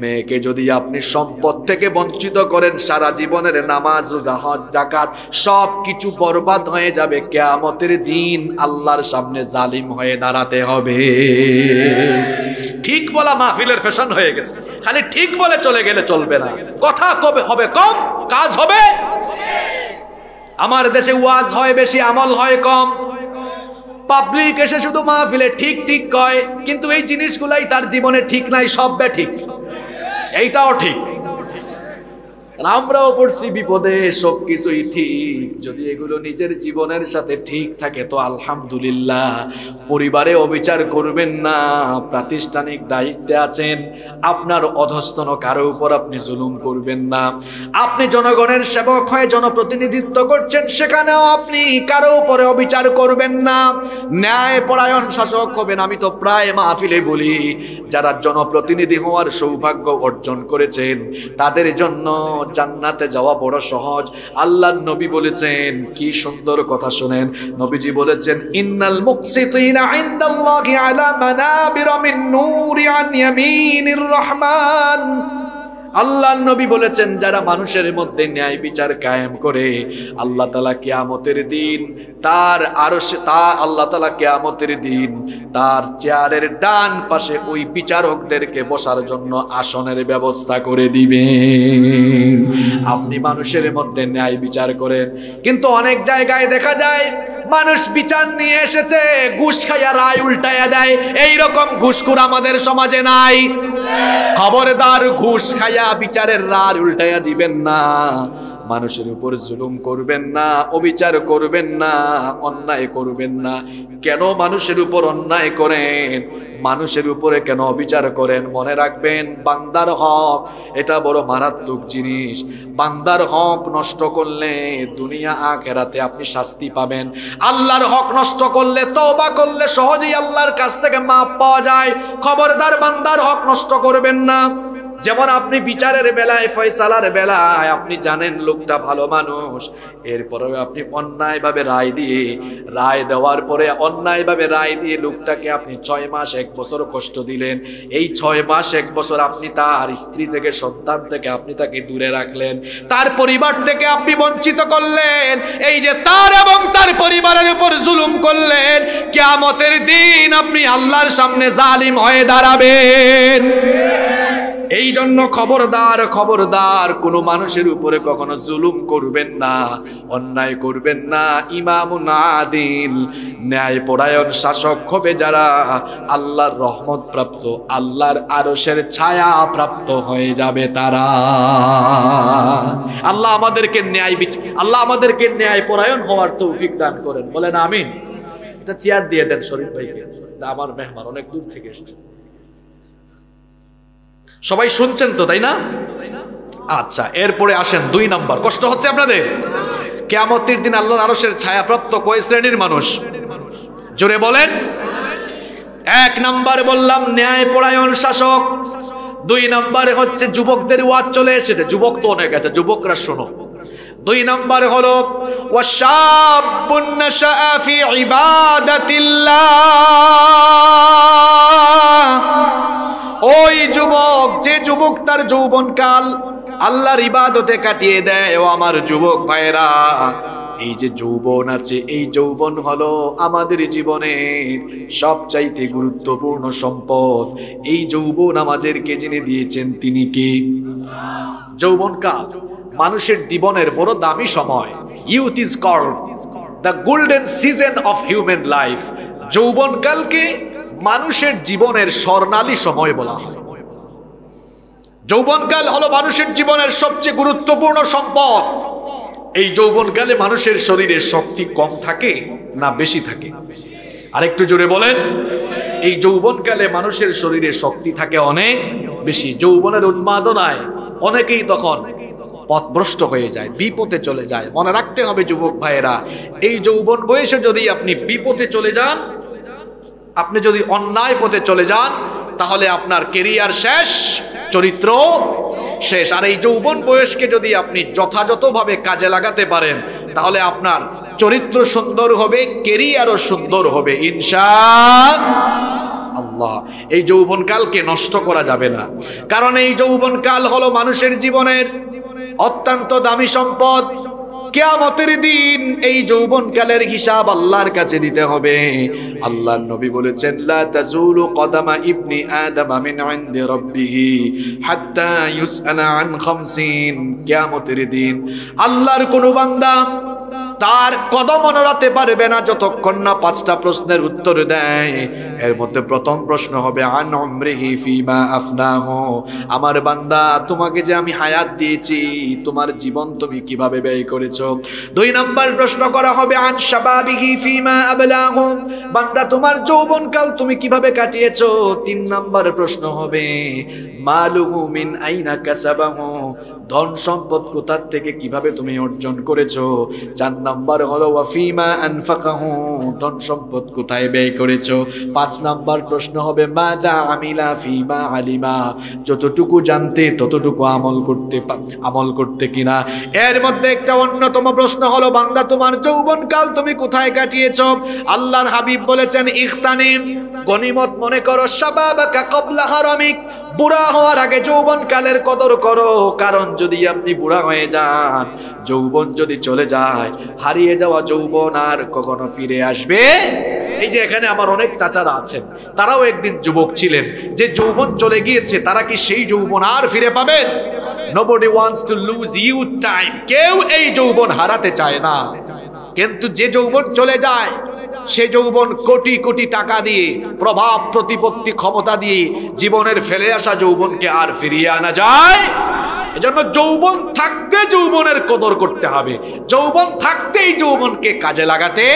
মেয়েকে যদি আপনি সম্পদ থেকে বঞ্চিত করেন, সারা জীবনের নামাজ, রোজা, হজ জাকাত সব কিছু বরবাদ হয়ে যাবে। কেয়ামতের দিন আল্লাহর সামনে জালিম হয়ে দাঁড়াতে হবে। ঠিক বলা মাহফিলের ফ্যাশন হয়ে গেছে। খালি ঠিক বলে চলে গেলে চলবে না। কথা কবে হবে কম, কাজ হবে। আমার দেশে ওয়াজ হয় বেশি, আমল হয় কম। পাবলিক এসে শুধু মাহফিলে ঠিক ঠিক কয়, কিন্তু এই জিনিসগুলাই তার জীবনে ঠিক নাই, সব ঠিক। এইটাও ঠিক। আমরাও পড়ছি বিপদে, সবকিছুই ঠিক। যদি এগুলো নিজের জীবনের সাথে ঠিক থাকে, তো আলহামদুলিল্লাহ। পরিবারে অবিচার করবেন না, প্রাতিষ্ঠানিক দায়িত্বে আছেন। আপনার অধস্তন কারও উপর আপনি জুলুম করবেন না। আপনি জনগণের সেবক হয়ে জনপ্রতিনিধিত্ব করছেন, সেখানেও আপনি কারও উপরে অবিচার করবেন না। ন্যায় পরায়ণ শাসক হবেন, আমি তো প্রায় মাহফিলে বলি। যারা জনপ্রতিনিধি হওয়ার সৌভাগ্য অর্জন করেছেন, তাদের জন্য জান্নাতে যাওয়া বড় সহজ। আল্লাহ নবী বলেছেন, কি সুন্দর কথা শুনেন। নবীজি বলেছেন, ইন্নাল মুকসিতিনা ইনদাল্লাহি আলা মানাবির মিন নূরি আন ইয়ামিনির রহমান। আল্লাহ নবী বলেছেন, যারা মানুষের মধ্যে ন্যায় বিচার কায়েম করে, আল্লাহ তালা কেয়ামতের দিন তার আরও তা আল্লাহ তালা কেয়ামতের দিন তার চেয়ারের ডান পাশে ওই বিচারকদেরকে বসার জন্য আসনের ব্যবস্থা করে দিবে। আপনি মানুষের মধ্যে ন্যায় বিচার করেন, কিন্তু অনেক জায়গায় দেখা যায় মানুষ বিচার নিয়ে এসেছে, ঘুষ খাইয়া রায় উল্টাইয়া দেয়। এই রকম ঘুষখুর আমাদের সমাজে নাই। খবরদার ঘুষ খাইয়া বিচারের রায় উল্টাইয়া দিবেন না। মানুষের উপর জুলুম করবেন না, অবিচার করবেন না, অন্যায় করবেন না। কেন মানুষের উপর অন্যায় করেন? মানুষের উপরে কেন অবিচার করেন? মনে রাখবেন, বান্দার হক, এটা বড় মারাত্মক জিনিস। বান্দার হক নষ্ট করলে দুনিয়া আখেরাতে আপনি শাস্তি পাবেন। আল্লাহর হক নষ্ট করলে, তওবা করলে সহজেই আল্লাহর কাছ থেকে মাপ পাওয়া যায়। খবরদার বান্দার হক নষ্ট করবেন না। যেমন আপনি বিচারের বেলায়, ফয়সালার বেলায় আপনি জানেন লোকটা ভালো মানুষ। এরপরেও আপনি অন্যায়ভাবে রায় দিয়ে, রায় দেওয়ার পরে অন্যায়ভাবে রায় দিয়ে লোকটাকে আপনি ছয় মাস, এক বছর কষ্ট দিলেন। এই ছয় মাস, এক বছর আপনি তার স্ত্রী থেকে, সন্তান থেকে আপনি তাকে দূরে রাখলেন। তার পরিবার থেকে আপনি বঞ্চিত করলেন। এই যে তার এবং তার পরিবারের উপর জুলুম করলেন, কেয়ামতের দিন আপনি আল্লাহর সামনে জালিম হয়ে দাঁড়াবেন। এই জন্য খবরদার খবরদার। কোনো মানুষের উপরে কখনো জুলুম করবেন না, অন্যায় করবেন না। ইমামুন আদিল ন্যায় পরায়ণ শাসক হবে যারা আল্লাহর রহমত প্রাপ্ত আল্লাহর আরশের ছায়া প্রাপ্ত হয়ে যাবে তারা। আল্লাহ আমাদেরকে ন্যায় বিচ- আল্লাহ আমাদেরকে ন্যায় পরায়ণ হওয়ার তৌফিক দান করেন। বলেন আমিন। এটা চেয়ার দিয়ে দেন শরীফ ভাইকে। আমার মেহমান, অনেক দূর থেকে এসছে। সবাই শুনছেন তো, তাই না? আচ্ছা এরপরে আসেন দুই নাম্বার। কষ্ট হচ্ছে আপনাদের? কেমতির দিন আল্লাহ আরসের ছায়াপ্রাপ্ত কয় শ্রেণির মানুষ? জোরে বলেন। এক নাম্বার বললাম ন্যায় পরায়ণ শাসক। দুই নাম্বারে হচ্ছে, যুবকদের ওয়াজ চলে এসেছে। যুবক তো অনেক আছে, যুবকরা শোনো। দুই নাম্বার হলো ওয়াশাবুন নাশাআ ফি ইবাদাতিল্লাহ। ওই যুবক, যে যুবক তার যৌবনকাল আল্লাহর ইবাদতে কাটিয়ে দেয়, ও আমার যুবক ভাইরা এই যে যৌবন আছে, এই যৌবন হলো আমাদের জীবনের সবচাইতে গুরুত্বপূর্ণ সম্পদ। এই যৌবন আমাদেরকে জেনে দিয়েছেন, তিনি কি? যৌবনকাল। মানুষের জীবনের বড় দামি সময়। Youth is called the golden season of human life যৌবনকালকে মানুষের জীবনের স্বর্ণালী সময় বলা হয়। যৌবনকাল হলো মানুষের জীবনের সবচেয়ে গুরুত্বপূর্ণ সম্পদ। এই যৌবনকালে মানুষের শরীরে শক্তি কম থাকে না বেশি থাকে? আরেকটু জোরে বলেন। এই যৌবনকালে মানুষের শরীরে শক্তি থাকে অনেক বেশি। যৌবনের উন্মাদনায় অনেকেই তখন পথভ্রষ্ট হয়ে যায়, বিপথে চলে যায়। মনে রাখতে হবে যুবক ভাইয়েরা, এই যৌবন বয়সে যদি আপনি বিপথে চলে যান, আপনি যদি অন্যায় পথে চলে যান, তাহলে আপনার কেরিয়ার শেষ, চরিত্র শেষ। আর এই যৌবন বয়সকে যদি আপনি যথাযথভাবে কাজে লাগাতে পারেন, তাহলে আপনার চরিত্র সুন্দর হবে কেরিয়ারও সুন্দর হবে ইনশা আল্লাহ এই যৌবনকালকে নষ্ট করা যাবে না। কারণ এই যৌবনকাল হলো মানুষের জীবনের অত্যন্ত দামি সম্পদ। কেয়ামতের দিন এই যৌবনকালের হিসাব আল্লাহর কাছে দিতে হবে। আল্লাহর নবী বলেছেন, লা তাজুলু কদামা ইবনি আদম মিন ইনদি রাব্বিহি হাত্তা ইউসআলা আন খামসিন। কেয়ামতের দিন আল্লাহর কোন বান্দা তার কদম নড়াতে পারবে না যতক্ষণ না পাঁচটা প্রশ্নের উত্তর দেয়। এর মধ্যে প্রথম প্রশ্ন হবে, আন অমরিহি ফিমা আফনাহ? আমার বান্দা, তোমাকে যে আমি হায়াত দিয়েছি, তোমার জীবন তুমি কীভাবে ব্যয় করেছ? দুই নাম্বার প্রশ্ন করা হবে, আন শাবাবিহি ফিমা আবলাহ? বান্দা, তোমার যৌবনকাল তুমি কীভাবে কাটিয়েছো? তিন নাম্বার প্রশ্ন হবে, মালুহু মিন আইনা কাসাবাহু? ধন সম্পদ কোথার থেকে কীভাবে তুমি অর্জন করেছ? চার নাম্বার হলো, ওয়াফিমা আনফাকাহু ধন সম্পদ কোথায় ব্যয় করেছ? পাঁচ নাম্বার প্রশ্ন হবে, মাদা আমিলা ফিমা আলিমা যতটুকু জানতে ততটুকু আমল করতে আমল করতে কিনা? এর মধ্যে একটা অন্যতম প্রশ্ন হলো, বান্দা, তোমার যৌবনকাল তুমি কোথায় কাটিয়েছো? আল্লাহর হাবিব বলেছেন ইখতানিম গনিমত মনে করো, শাবাবাকা কবলা হারামিক, বুড়া হওয়ার আগে যৌবন কালের কদর করো। কারণ যদি আপনি বুড়া হয়ে যান, যৌবন যদি চলে যায় হারিয়ে যাওয়া যৌবন আর কখনো ফিরে আসবে? এই যে এখানে আমার অনেক চাচারা আছেন, তারাও একদিন যুবক ছিলেন। যে যৌবন চলে গিয়েছে, তারা কি সেই যৌবন আর ফিরে পাবেন? Nobody wants to lose you time কেউ এই যৌবন হারাতে চায় না। কিন্তু যে যৌবন চলে যায়, সে যৌবন কোটি কোটি টাকা দিয়ে, প্রভাব প্রতিপত্তি ক্ষমতা দিয়ে জীবনের ফেলে আসা যৌবনকে আর ফিরিয়ে আনা যায়? এজন্য যৌবন থাকতে যৌবনের কদর করতে হবে। যৌবন থাকতেই যৌবনকে কাজে লাগাতে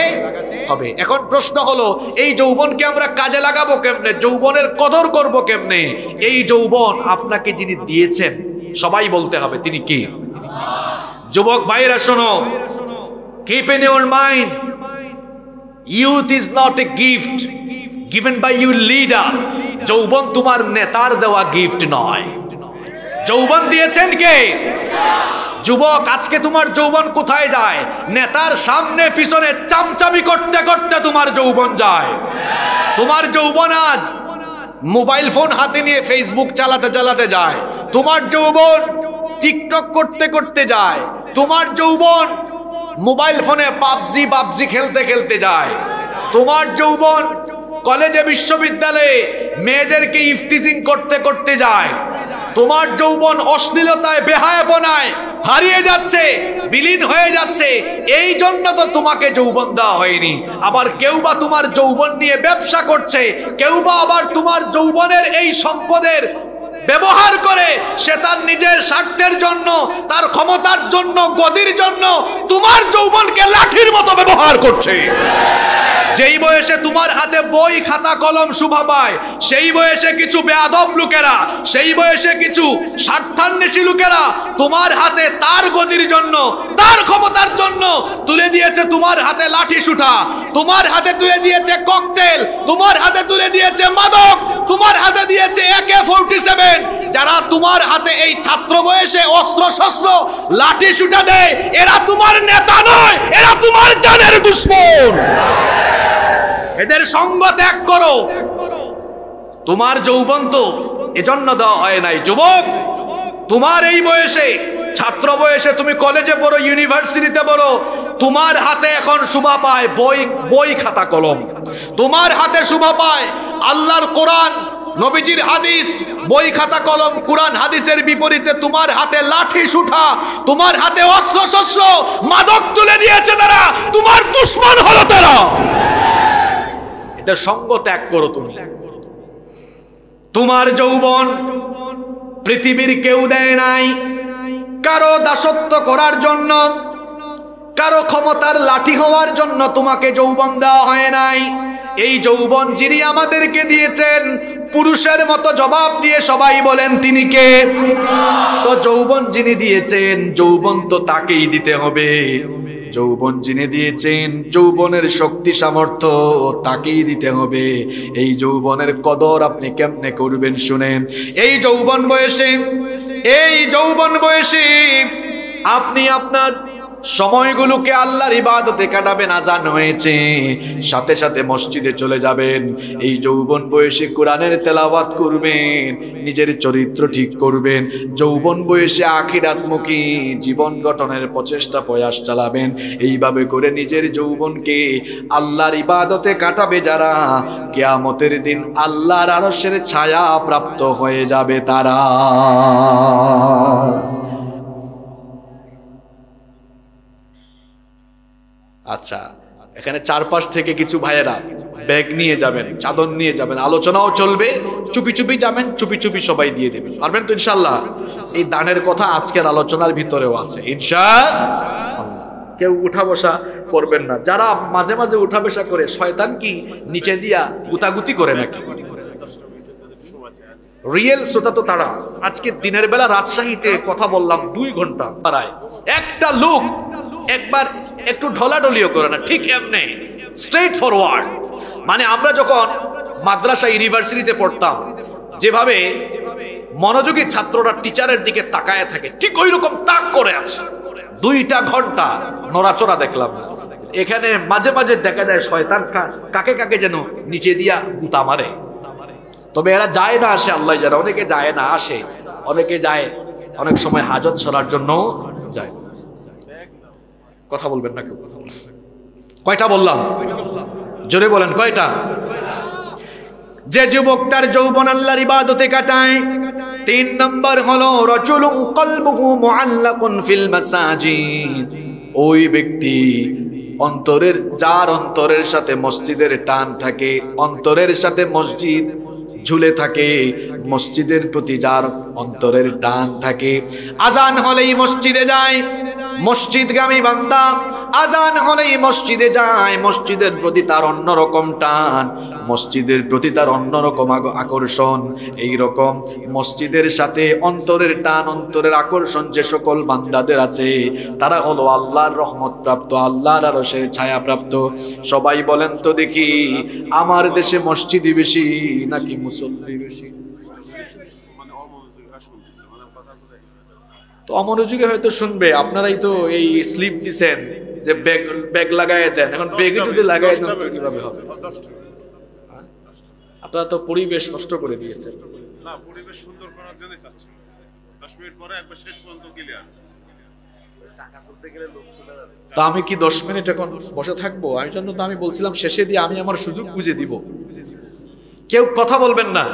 হবে। এখন প্রশ্ন হলো, এই যৌবনকে আমরা কাজে লাগাবো কেমনে? যৌবনের কদর করব কেমনে? এই যৌবন আপনাকে যিনি দিয়েছেন, সবাই বলতে হবে, তিনি কি? যুবক ভাইরা, শোনো। Keep in your mind youth is not a gift given by you leader যৌবন তোমার নেতার দেওয়া গিফট নয়। যৌবন দিয়েছেন কে? যুবক, আজকে তোমার যৌবন কোথায় যায়? নেতার সামনে, পিছনে চামচামি করতে করতে তোমার যৌবন যায়। তোমার যৌবন আজ মোবাইল ফোন হাতে নিয়ে ফেসবুক চালাতে চালাতে যায়। তোমার যৌবন টিকটক করতে করতে যায়। তোমার যৌবন মোবাইল ফোনে পাবজি পাবজি খেলতে খেলতে যায়। তোমার যৌবন কলেজে বিশ্ববিদ্যালয়ে মেয়েদেরকে ইফটিজিং করতে করতে যায়। তোমার যৌবন অশ্লীলতায়, বেহায়াপনায় হারিয়ে যাচ্ছে, বিলীন হয়ে যাচ্ছে। এই জন্য তো তোমাকে যৌবন দেওয়া হয়নি। আবার কেউ বা তোমার যৌবন নিয়ে ব্যবসা করছে, কেউ বা আবার তোমার যৌবনের এই সম্পদের ব্যবহার করে সে তার নিজের স্বার্থের জন্য, তার ক্ষমতার জন্য, গদির জন্য, তোমার যৌবনকে লাঠির মতো ব্যবহার করছে। যেই বয়সে তোমার হাতে বই, খাতা, কলম, শুভা পায়, সেই বয়সে কিছু বেয়াদব লোকেরা, সেই বয়সে কিছু স্বার্থান্বেষী লোকেরা তোমার হাতে তার গদির জন্য, তার ক্ষমতার জন্য তুলে দিয়েছে তোমার হাতে লাঠি সুঠা তোমার হাতে তুলে দিয়েছে ককটেল তোমার হাতে তুলে দিয়েছে মাদক দিয়েছে একে ফোরটি সেভেন। যারা তোমার হাতে এই ছাত্র বয়সে অস্ত্র শস্ত্র লাঠি সুটা দেয়, এরা তোমার নেতা নয়, এরা তোমার জানের দুশ্মন। এদের সঙ্গ ত্যাগ করো। তোমার যৌবন তো এজন্য দেওয়া হয় নাই, যুবক। তোমার এই বয়সে, ছাত্র বয়সে তুমি কলেজে পড়ো, ইউনিভার্সিটিতে পড়ো, তোমার হাতে এখন শুভা পায় বই বই খাতা কলম। তোমার হাতে শুভা পায় আল্লাহর কোরআন নবীজির হাদিস, বই, খাতা, কলম, কোরআন, হাদিসের বিপরীতে তোমার হাতে লাঠি সুঠা, তোমার হাতে অস্ত্র শস্ত্র মাদক তুলে দিয়েছে তারা, তোমার দুশ্মন হলো তারা। এটা সঙ্গ ত্যাগ করো তুমি। তোমার যৌবন পৃথিবীর কেউ দেয় নাই। কারও দাসত্ব করার জন্য, কারও ক্ষমতার লাঠি হওয়ার জন্য তোমাকে যৌবন দেওয়া হয় নাই। এই যৌবন যিনি আমাদেরকে দিয়েছেন, পুরুষের মতো জবাব দিয়ে সবাই বলেন, তিনি কে? তো যৌবন যিনি দিয়েছেন, যৌবন তো তাকেই দিতে হবে। যৌবন যিনি দিয়েছেন, যৌবনের শক্তি, সামর্থ্য তাকেই দিতে হবে। এই যৌবনের কদর আপনি কেমনে করবেন শুনেন। এই যৌবন বয়সে, এই যৌবন বয়সে আপনি আপনার সময়গুলোকে আল্লাহর ইবাদতে কাটাবেন আজান হয়েছে। সাথে সাথে মসজিদে চলে যাবেন। এই যৌবন বয়সে কোরআনের তেলাওয়াত করবেন, নিজের চরিত্র ঠিক করবেন। যৌবন বয়সে আখিরাতমুখী জীবন গঠনের প্রচেষ্টা, প্রয়াস চালাবেন। এইভাবে করে নিজের যৌবনকে আল্লাহর ইবাদতে কাটাবে যারা, কেয়ামতের দিন আল্লাহর আরশের ছায়া প্রাপ্ত হয়ে যাবে তারা। আচ্ছা এখানে চারপাশ থেকে কিছু ভাইয়েরা ব্যাগ নিয়ে যাবেন, চাদর নিয়ে যাবেন, আলোচনাও চলবে, চুপি চুপি যাবেন, চুপি চুপি সবাই দিয়ে দেবেন। পারবেন তো ইনশাল্লাহ এই দানের কথা আজকের আলোচনার ভিতরেও আছে ইনশা কেউ উঠা বসা করবেন না। যারা মাঝে মাঝে উঠা বসা করে, শয়তান কি নিচে দিয়া গুতাগুতি করে নাকি? রিয়েল শ্রোতা তো তারা। আজকে দিনের বেলা রাজশাহীতে কথা বললাম দুই ঘণ্টা। একটা লোক একবার একটু ঢলাঢলিও করে না, ঠিক এমনি। স্ট্রেট ফরওয়ার্ড মানে আমরা যখন মাদ্রাসা, ইউনিভার্সিটিতে পড়তাম, যেভাবে মনোযোগী ছাত্ররা টিচারের দিকে তাকায় থাকে, ঠিক ওই রকম তাক করে আছে। দুইটা ঘণ্টা নড়াচড়া দেখলাম না। এখানে মাঝে মাঝে দেখা যায় শয়তান কাকে কাকে যেন নিচে দিয়া গুতা মারে। তবে এরা যায় না আসে, আল্লাহ জানে। অনেকে যায় না আসে, অনেকে যায়, অনেক সময় হাজত সরার জন্য যায়। কথা বলবেন না কেউ কয়টা বললাম? জোরে বলেন কয়টা? যে যুবক তার যৌবন আল্লাহর ইবাদতে কাটায় তিন নম্বর হলো রজুলুন কলবুহু মুআল্লাকুন ফিল মাসাজিদ। ওই ব্যক্তি অন্তরের যার অন্তরের সাথে মসজিদের টান থাকে অন্তরের সাথে মসজিদ ঝুলে থাকে, মসজিদের প্রতি যার অন্তরের টান থাকে। আজান হলেই মসজিদে যায়, মসজিদগামী বান্দা। আজান হলেই মসজিদে যায়, মসজিদের প্রতি তার অন্যরকম টান। মসজিদের প্রতি তার অন্যরকম আকর্ষণ। এই রকম মসজিদের সাথে অন্তরের টান, অন্তরের আকর্ষণ যে সকল বান্দাদের আছে, তারা হলো আল্লাহর রহমত প্রাপ্ত আল্লাহর আরশের ছায়া প্রাপ্ত সবাই বলেন তো দেখি, আমার দেশে মসজিদই বেশি নাকি মুসল্লি বেশি তো অমনোযোগে হয়তো শুনবে আপনারাই তো এই স্লিপ দিছেন যে ব্যাগ ব্যাগ লাগায় দেন। এখন ব্যাগে যদি লাগায় দেন কীভাবে হবে? আপনারা তো পরিবেশ নষ্ট করে দিয়েছেন। না পরিবেশ সুন্দর করার জন্য চাচ্ছি। দশ মিনিট পরে একবার শেষ পর্যন্ত ক্লিয়ার তা আমি কি দশ মিনিট এখন বসে থাকব? আমি জন্য তো আমি বলছিলাম শেষে দিয়ে আমি আমার সুযোগ বুঝে দিব। কেউ কথা বলবেন না।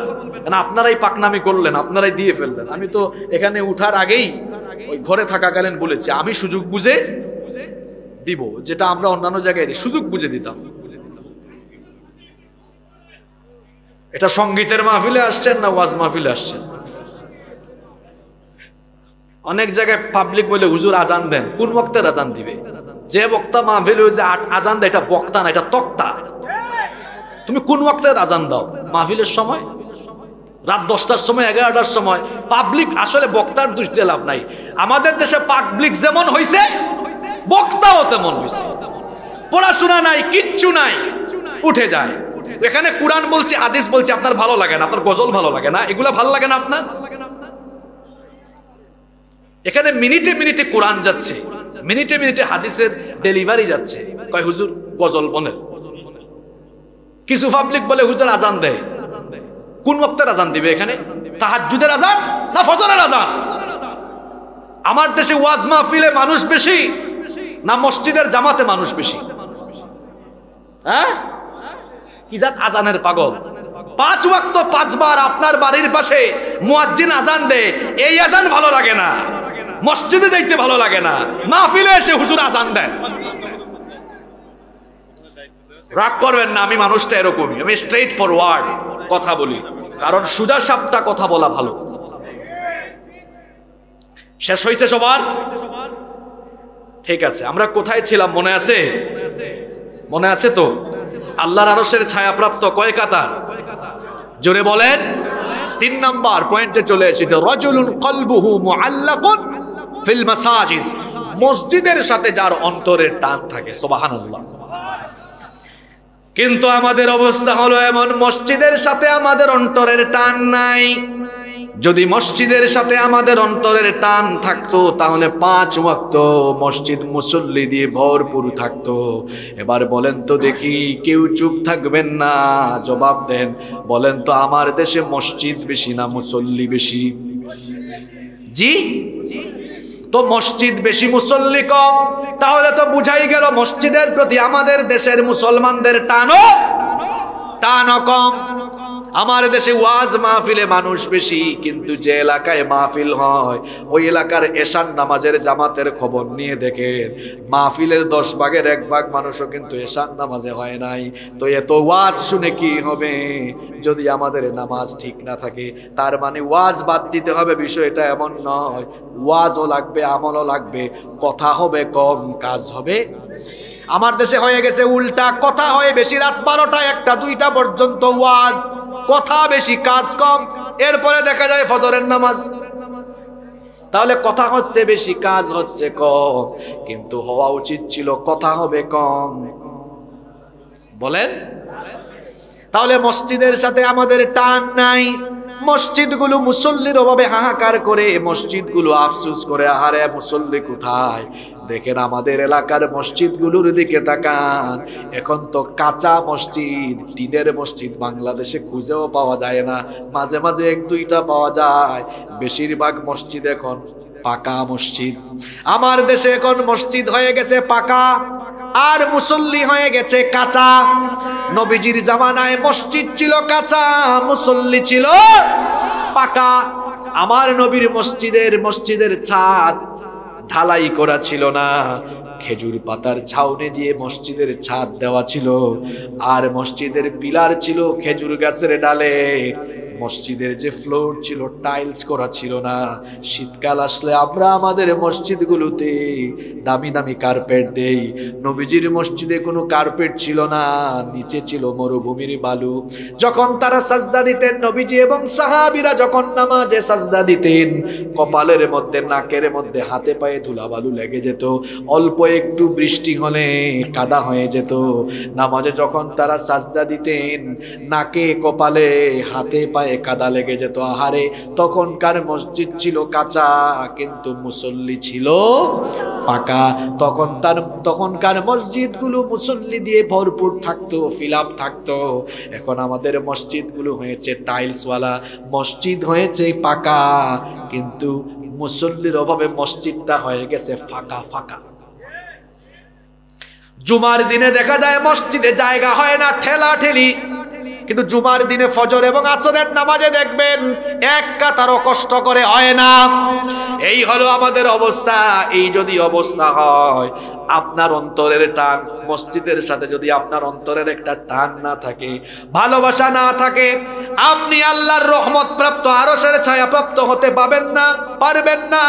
আপনারাই পাকনামি করলেন, আপনারাই দিয়ে ফেললেন। আমি তো এখানে উঠার আগেই ওই ঘরে থাকাকালীন বলেছি, আমি সুযোগ বুঝে দিব, যেটা আমরা অন্যান্য জায়গায় দিই, সুযোগ বুঝে দিতাম। এটা সঙ্গীতের মাহফিলে আসছেন না ওয়াজ মাহফিলে আসছেন? অনেক জায়গায় পাবলিক বলে, হুজুর আজান দেন। কোন বক্তার আজান দিবে? যে বক্তা মাহফিল হয়েছে আজান দেয়, এটা বক্তা না, এটা তক্তা। তুমি কোন ওয়াক্তের আজান দাও? মাহফিলের সময়? রাত দশটার সময়, এগারোটার সময়? পাবলিক আসলে বক্তার দৃষ্টিতে লাভ নাই। আমাদের দেশে পাবলিক যেমন হয়েছে বক্তাও তেমন হয়েছে পড়াশোনা নাই, কিচ্ছু নাই, উঠে যায়। এখানে কোরআন বলছে আদেশ বলছে, আপনার ভালো লাগে না, আপনার গজল ভালো লাগে না, এগুলা ভালো লাগে না আপনার? এখানে মিনিটে মিনিটে কোরআন যাচ্ছে, মিনিটে মিনিটে হাদিসের ডেলিভারি যাচ্ছে। কয়, হুজুর, গজল বলেন। কিছু পাবলিক বলে হুজুর আজান দেয়। কোন বক্তের আজান দিবে এখানে? তাহাজ্জুদের আজান না ফজরের আজান? আমার দেশে ওয়াজ মাহফিলে মানুষ বেশি না মসজিদের জামাতে মানুষ বেশি? হ্যাঁ? কি জাত আজানের পাগল? পাঁচ ওয়াক্ত পাঁচবার আপনার বাড়ির পাশে মুয়াজ্জিন আজান দে এই আজান ভালো লাগে না। মসজিদে যাইতে ভালো লাগে না। মাহফিলে এসে হুজুর আজান দেন। রাগ করবেন না, আমি মানুষটা এরকমই। আমি স্ট্রেট ফরওয়ার্ড কথা বলি। কারণ সুজা সাপটা কথা বলা ভালো। শেষ হয়েছে সবার? ঠিক আছে, আমরা কোথায় ছিলাম, মনে আছে? মনে আছে তো? আল্লাহর আরসের ছায়াপ্রাপ্ত কয় কাতার? জোরে বলেন। তিন নাম্বার পয়েন্টে চলে এসেছে রজুলুন কলবুহু মুআল্লাকুন ফিল মাসাজিদ। মসজিদের সাথে যার অন্তরের টান থাকে, সুবহানাল্লাহ। কিন্তু আমাদের অবস্থা হলো এমন, মসজিদের সাথে আমাদের অন্তরের টান নাই। যদি মসজিদের সাথে আমাদের অন্তরের টান থাকতো, তাহলে পাঁচ ওয়াক্ত মসজিদ মুসল্লি দিয়ে ভরপুর থাকতো। এবার বলেন তো দেখি কেউ চুপ থাকবেন না? জবাব দেন, বলেন তো আমার দেশে মসজিদ বেশি না মুসল্লি বেশি? জি? তো মসজিদ বেশি মুসল্লি কম। তাহলে তো বুঝাই গেল মসজিদের প্রতি আমাদের দেশের মুসলমানদের টানও টানও কম। আমার দেশে ওয়াজ মাহফিলে মানুষ বেশি, কিন্তু যে এলাকায় মাহফিল হয়, ওই এলাকার এশান নামাজের জামাতের খবর নিয়ে দেখেন। মাহফিলের দশ ভাগের এক ভাগ মানুষও কিন্তু এশান নামাজে হয় নাই। তো এত ওয়াজ শুনে কি হবে? যদি আমাদের নামাজ ঠিক না থাকে, তার মানে ওয়াজ বাদ দিতে হবে, বিষয়টা এমন নয়। ওয়াজও লাগবে, আমলও লাগবে, কথা হবে, কম কাজ হবে। আমার দেশে হয়ে গেছে উল্টা, কথা হয় বেশি রাত বারোটা একটা, দুইটা পর্যন্ত ওয়াজ। কথা বেশি, কাজ কম। এরপরে দেখা যায় ফজরের নামাজ। তাহলে কথা হচ্ছে বেশি, কাজ হচ্ছে কম। কিন্তু হওয়া উচিত ছিল কথা হবে কম। বলেন? তাহলে মসজিদের সাথে আমাদের টান নাই। মসজিদগুলো মুসল্লির অভাবে হাহাকার করে, মসজিদগুলো আফসুস করে, আহারে মুসল্লি কোথায়? দেখেন আমাদের এলাকার মসজিদগুলোর দিকে তাকান। এখন তো কাঁচা মসজিদ, টিনের মসজিদ বাংলাদেশে খুঁজেও পাওয়া যায় না। মাঝে মাঝে এক দুইটা পাওয়া যায়। বেশিরভাগ মসজিদ এখন পাকা মসজিদ। আমার দেশে এখন মসজিদ হয়ে গেছে পাকা আর মুসল্লি হয়ে গেছে কাঁচা। নবীজির জামানায় মসজিদ ছিল কাঁচা, মুসল্লি ছিল পাকা। আমার নবীর মসজিদের মসজিদের ছাদ ঢালাই করা ছিল না। খেজুর পাতার ছাউনি দিয়ে মসজিদের ছাদ দেওয়া ছিল। আর মসজিদের পিলার ছিল খেজুর গাছের ডালে। মসজিদের যে ফ্লোর ছিল টাইলস করা ছিল না। শীতকাল আসলে আমরা আমাদের মসজিদগুলোতে দামি দামি কার্পেট দেই। নবীজির মসজিদে কোনো কার্পেট ছিল না, নিচে ছিল মরুভূমির বালু। যখন তারা সাজদা দিতেন, নবীজি এবং সাহাবিরা যখন নামাজে সাজদা দিতেন, কপালের মধ্যে, নাকের মধ্যে, হাতে পায়ে ধুলাবালু লেগে যেত। অল্প একটু বৃষ্টি হলে কাদা হয়ে যেত। নামাজে যখন তারা সাজদা দিতেন, নাকে, কপালে, হাতে, পায়ে কাদা লেগে যেত আহারে। তখনকার মসজিদ ছিল কাঁচা, কিন্তু মুসল্লি ছিল পাকা। তখন তার, তখনকার মসজিদগুলো মুসল্লি দিয়ে ভরপুর থাকতো ফিল আপ থাকতো। এখন আমাদের মসজিদগুলো হয়েছে টাইলসওয়ালা। মসজিদ হয়েছে পাকা, কিন্তু মুসল্লির অভাবে মসজিদটা হয়ে গেছে ফাঁকা ফাঁকা। জুমার দিনে দেখা যায় মসজিদে জায়গা হয় না ঠেলা ঠেলি কিন্তু জুমার দিনে ফজর এবং আসরের নামাজে দেখবেন এক কাতারও কষ্ট করে হয় না। এই হলো আমাদের অবস্থা। এই যদি অবস্থা হয়, আপনার অন্তরের টান, মসজিদের সাথে যদি আপনার অন্তরের একটা টান না থাকে, ভালোবাসা না থাকে, আপনি আল্লাহর রহমত প্রাপ্ত আরসের ছায়া প্রাপ্ত হতে পাবেন না, পারবেন না।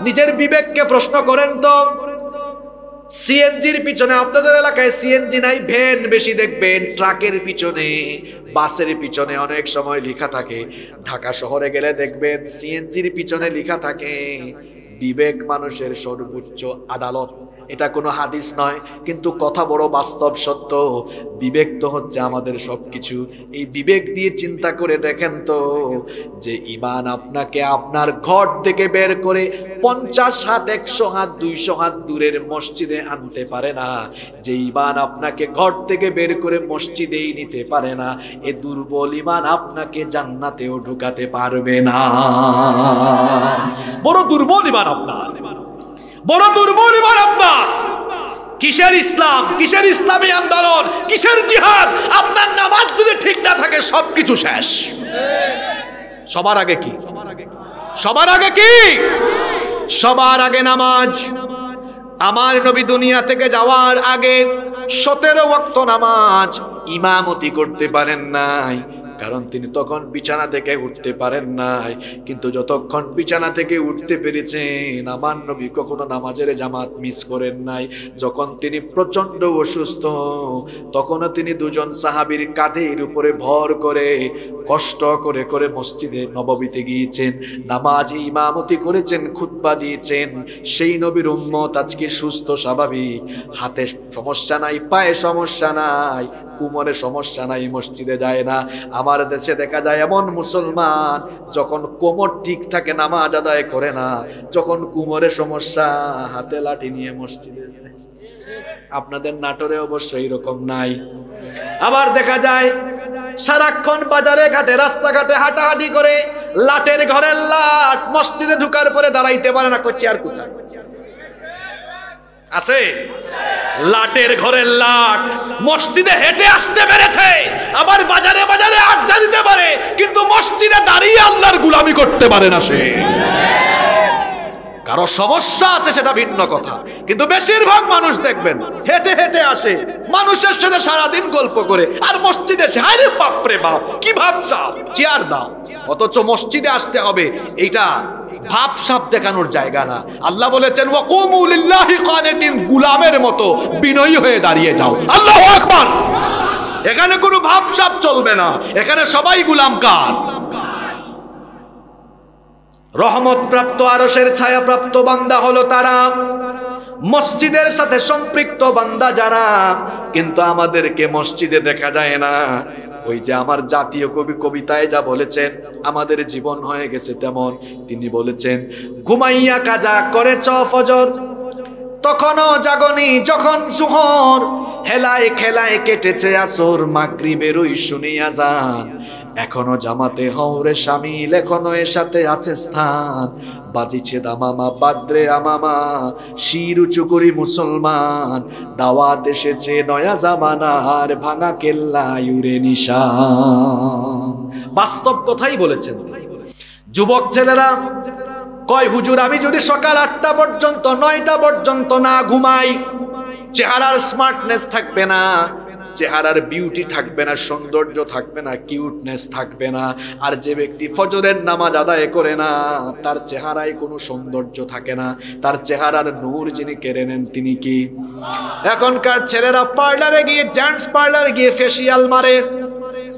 নিজের বিবেককে প্রশ্ন করেন তো। সিএনজির পিছনে, আপনাদের এলাকায় সিএনজি নাই, ভ্যান বেশি দেখবেন, ট্রাকের পিছনে, বাসের পিছনে অনেক সময় লেখা থাকে। ঢাকা শহরে গেলে দেখবেন সিএনজির পিছনে লেখা থাকে, বিবেক মানুষের সর্বোচ্চ আদালত। এটা কোনো হাদিস নয়, কিন্তু কথা বড় বাস্তব সত্য। বিবেক তো হচ্ছে আমাদের সবকিছু। এই বিবেক দিয়ে চিন্তা করে দেখেন তো, যে ইমান আপনাকে আপনার ঘর থেকে বের করে পঞ্চাশ হাত, একশো হাত, দুইশো হাত দূরের মসজিদে আনতে পারে না। যে ইমান আপনাকে ঘর থেকে বের করে মসজিদেই নিতে পারে না। এ দুর্বল ইমান আপনাকে জান্নাতেও ঢুকাতে পারবে না। বড় দুর্বল ইমান আপনার। বড় দুর্বল ইমান আপনার। কিসের ইসলাম? কিসের ইসলামী আন্দোলন? কিসের জিহাদ? আপনার নামাজ যদি ঠিক না থাকে, সবকিছু শেষ। সবার আগে কি? সবার আগে কি? সবার আগে নামাজ। আমার নবী দুনিয়া থেকে যাওয়ার আগে সতেরো ওয়াক্ত নামাজ ইমামতি করতে পারেন নাই। কারণ তিনি তখন বিছানা থেকে উঠতে পারেন নাই। কিন্তু যতক্ষণ বিছানা থেকে উঠতে পেরেছেন, আমার নবী কখনো নামাজের জামাত মিস করেন নাই। যখন তিনি প্রচণ্ড অসুস্থ, তখনও তিনি দুজন সাহাবীর কাঁধের উপরে ভর করে, কষ্ট করে করে মসজিদে নববীতে গিয়েছেন। নামাজ ইমামতি করেছেন, খুতবা দিয়েছেন। সেই নবীর উম্মত আজকে সুস্থ, স্বাভাবিক। হাতে সমস্যা নাই, পায়ে সমস্যা নাই। কুমরে সমস্যা নাই, মসজিদে যায় না। আমার দেশে দেখা যায় এমন মুসলমান, যখন কোমর ঠিক থাকে, নামাজ আদায় করে না, যখন কুমরে সমস্যা, হাতে লাঠি নিয়ে মসজিদে আপনাদের নাটোরে অবশ্য এরকম নাই। আবার দেখা যায়, সারাক্ষণ বাজারে ঘাটে, রাস্তাঘাটে হাঁটাহাঁটি করে, লাটের ঘরের লাট মসজিদে ঢুকার পরে দাঁড়াইতে পারে না আর কোথায়? আছে? লাটের ঘরের লাট। মসজিদে হেঁটে আসতে পেরেছে। আবার বাজারে বাজারে আড্ডা দিতে পারে। কিন্তু মসজিদে দাঁড়িয়ে আল্লাহর গুলামি করতে পারে না সে। কারও সমস্যা আছে সেটা ভিন্ন কথা। কিন্তু বেশিরভাগ মানুষ দেখবেন, হেঁটে হেঁটে আসে। মানুষের সাথে সারাদিন গল্প করে। আর মসজিদে এসে, হায় রে বাপরে বাপ, কি ভাবছা? চেয়ার দাও। অথচ মসজিদে আসতে হবে। এইটা ভাব সাপ দেখানোর জায়গা না। আল্লাহ বলেছেন, ওয়াকুমু লিল্লাহি কানিতিন গুলামের মতো বিনয়ী হয়ে দাঁড়িয়ে যাও। আল্লাহ আকবার! এখানে কোনো ভাব সাপ চলবে না। এখানে সবাই গুলাম কার রহমত প্রাপ্ত আরসের ছায়া প্রাপ্ত বান্দা হলো তারা। মসজিদের সাথে সম্পৃক্ত বান্দা যারা, কিন্তু আমাদেরকে মসজিদে দেখা যায় না। ওই যে আমার জাতীয় কবি কবিতায় যা বলেছেন, আমাদের জীবন হয়ে গেছে তেমন। তিনি বলেছেন, ঘুমাইয়া কাজা করেছ ফজর, তখনও জাগনি যখন সুহর। হেলায় খেলায় কেটেছে আসর মাকরি বেরোই শুনিয়া যান। এখনও জামাতে হওরে সামিল এখনও এর সাথে আছে স্থান। বাজিছে দামামা, বাদ্রে আমামা, শির উঁচু করি মুসলমান। দাওয়াত এসেছে নয়া জামানার ভাঙা কেল্লা ইউরে নিশান। বাস্তব কথাই বলেছেন। যুবক ছেলেরা, কয় হুজুর, আমি যদি সকাল আটটা পর্যন্ত, নয়টা পর্যন্ত না ঘুমাই, চেহারার স্মার্টনেস থাকবে না। চেহারার বিউটি থাকবে না, সৌন্দর্য থাকবে না কিউটনেস থাকবে না, আর যে ব্যক্তি ফজরের নামাজ আদায় করে না, তার চেহারায় কোনো সৌন্দর্য থাকে না। তার চেহারার নূর যিনি কেড়ে নেন, তিনি কি? এখনকার ছেলেরা পার্লারে গিয়ে জেন্টস পার্লারে গিয়ে ফেসিয়াল মারে।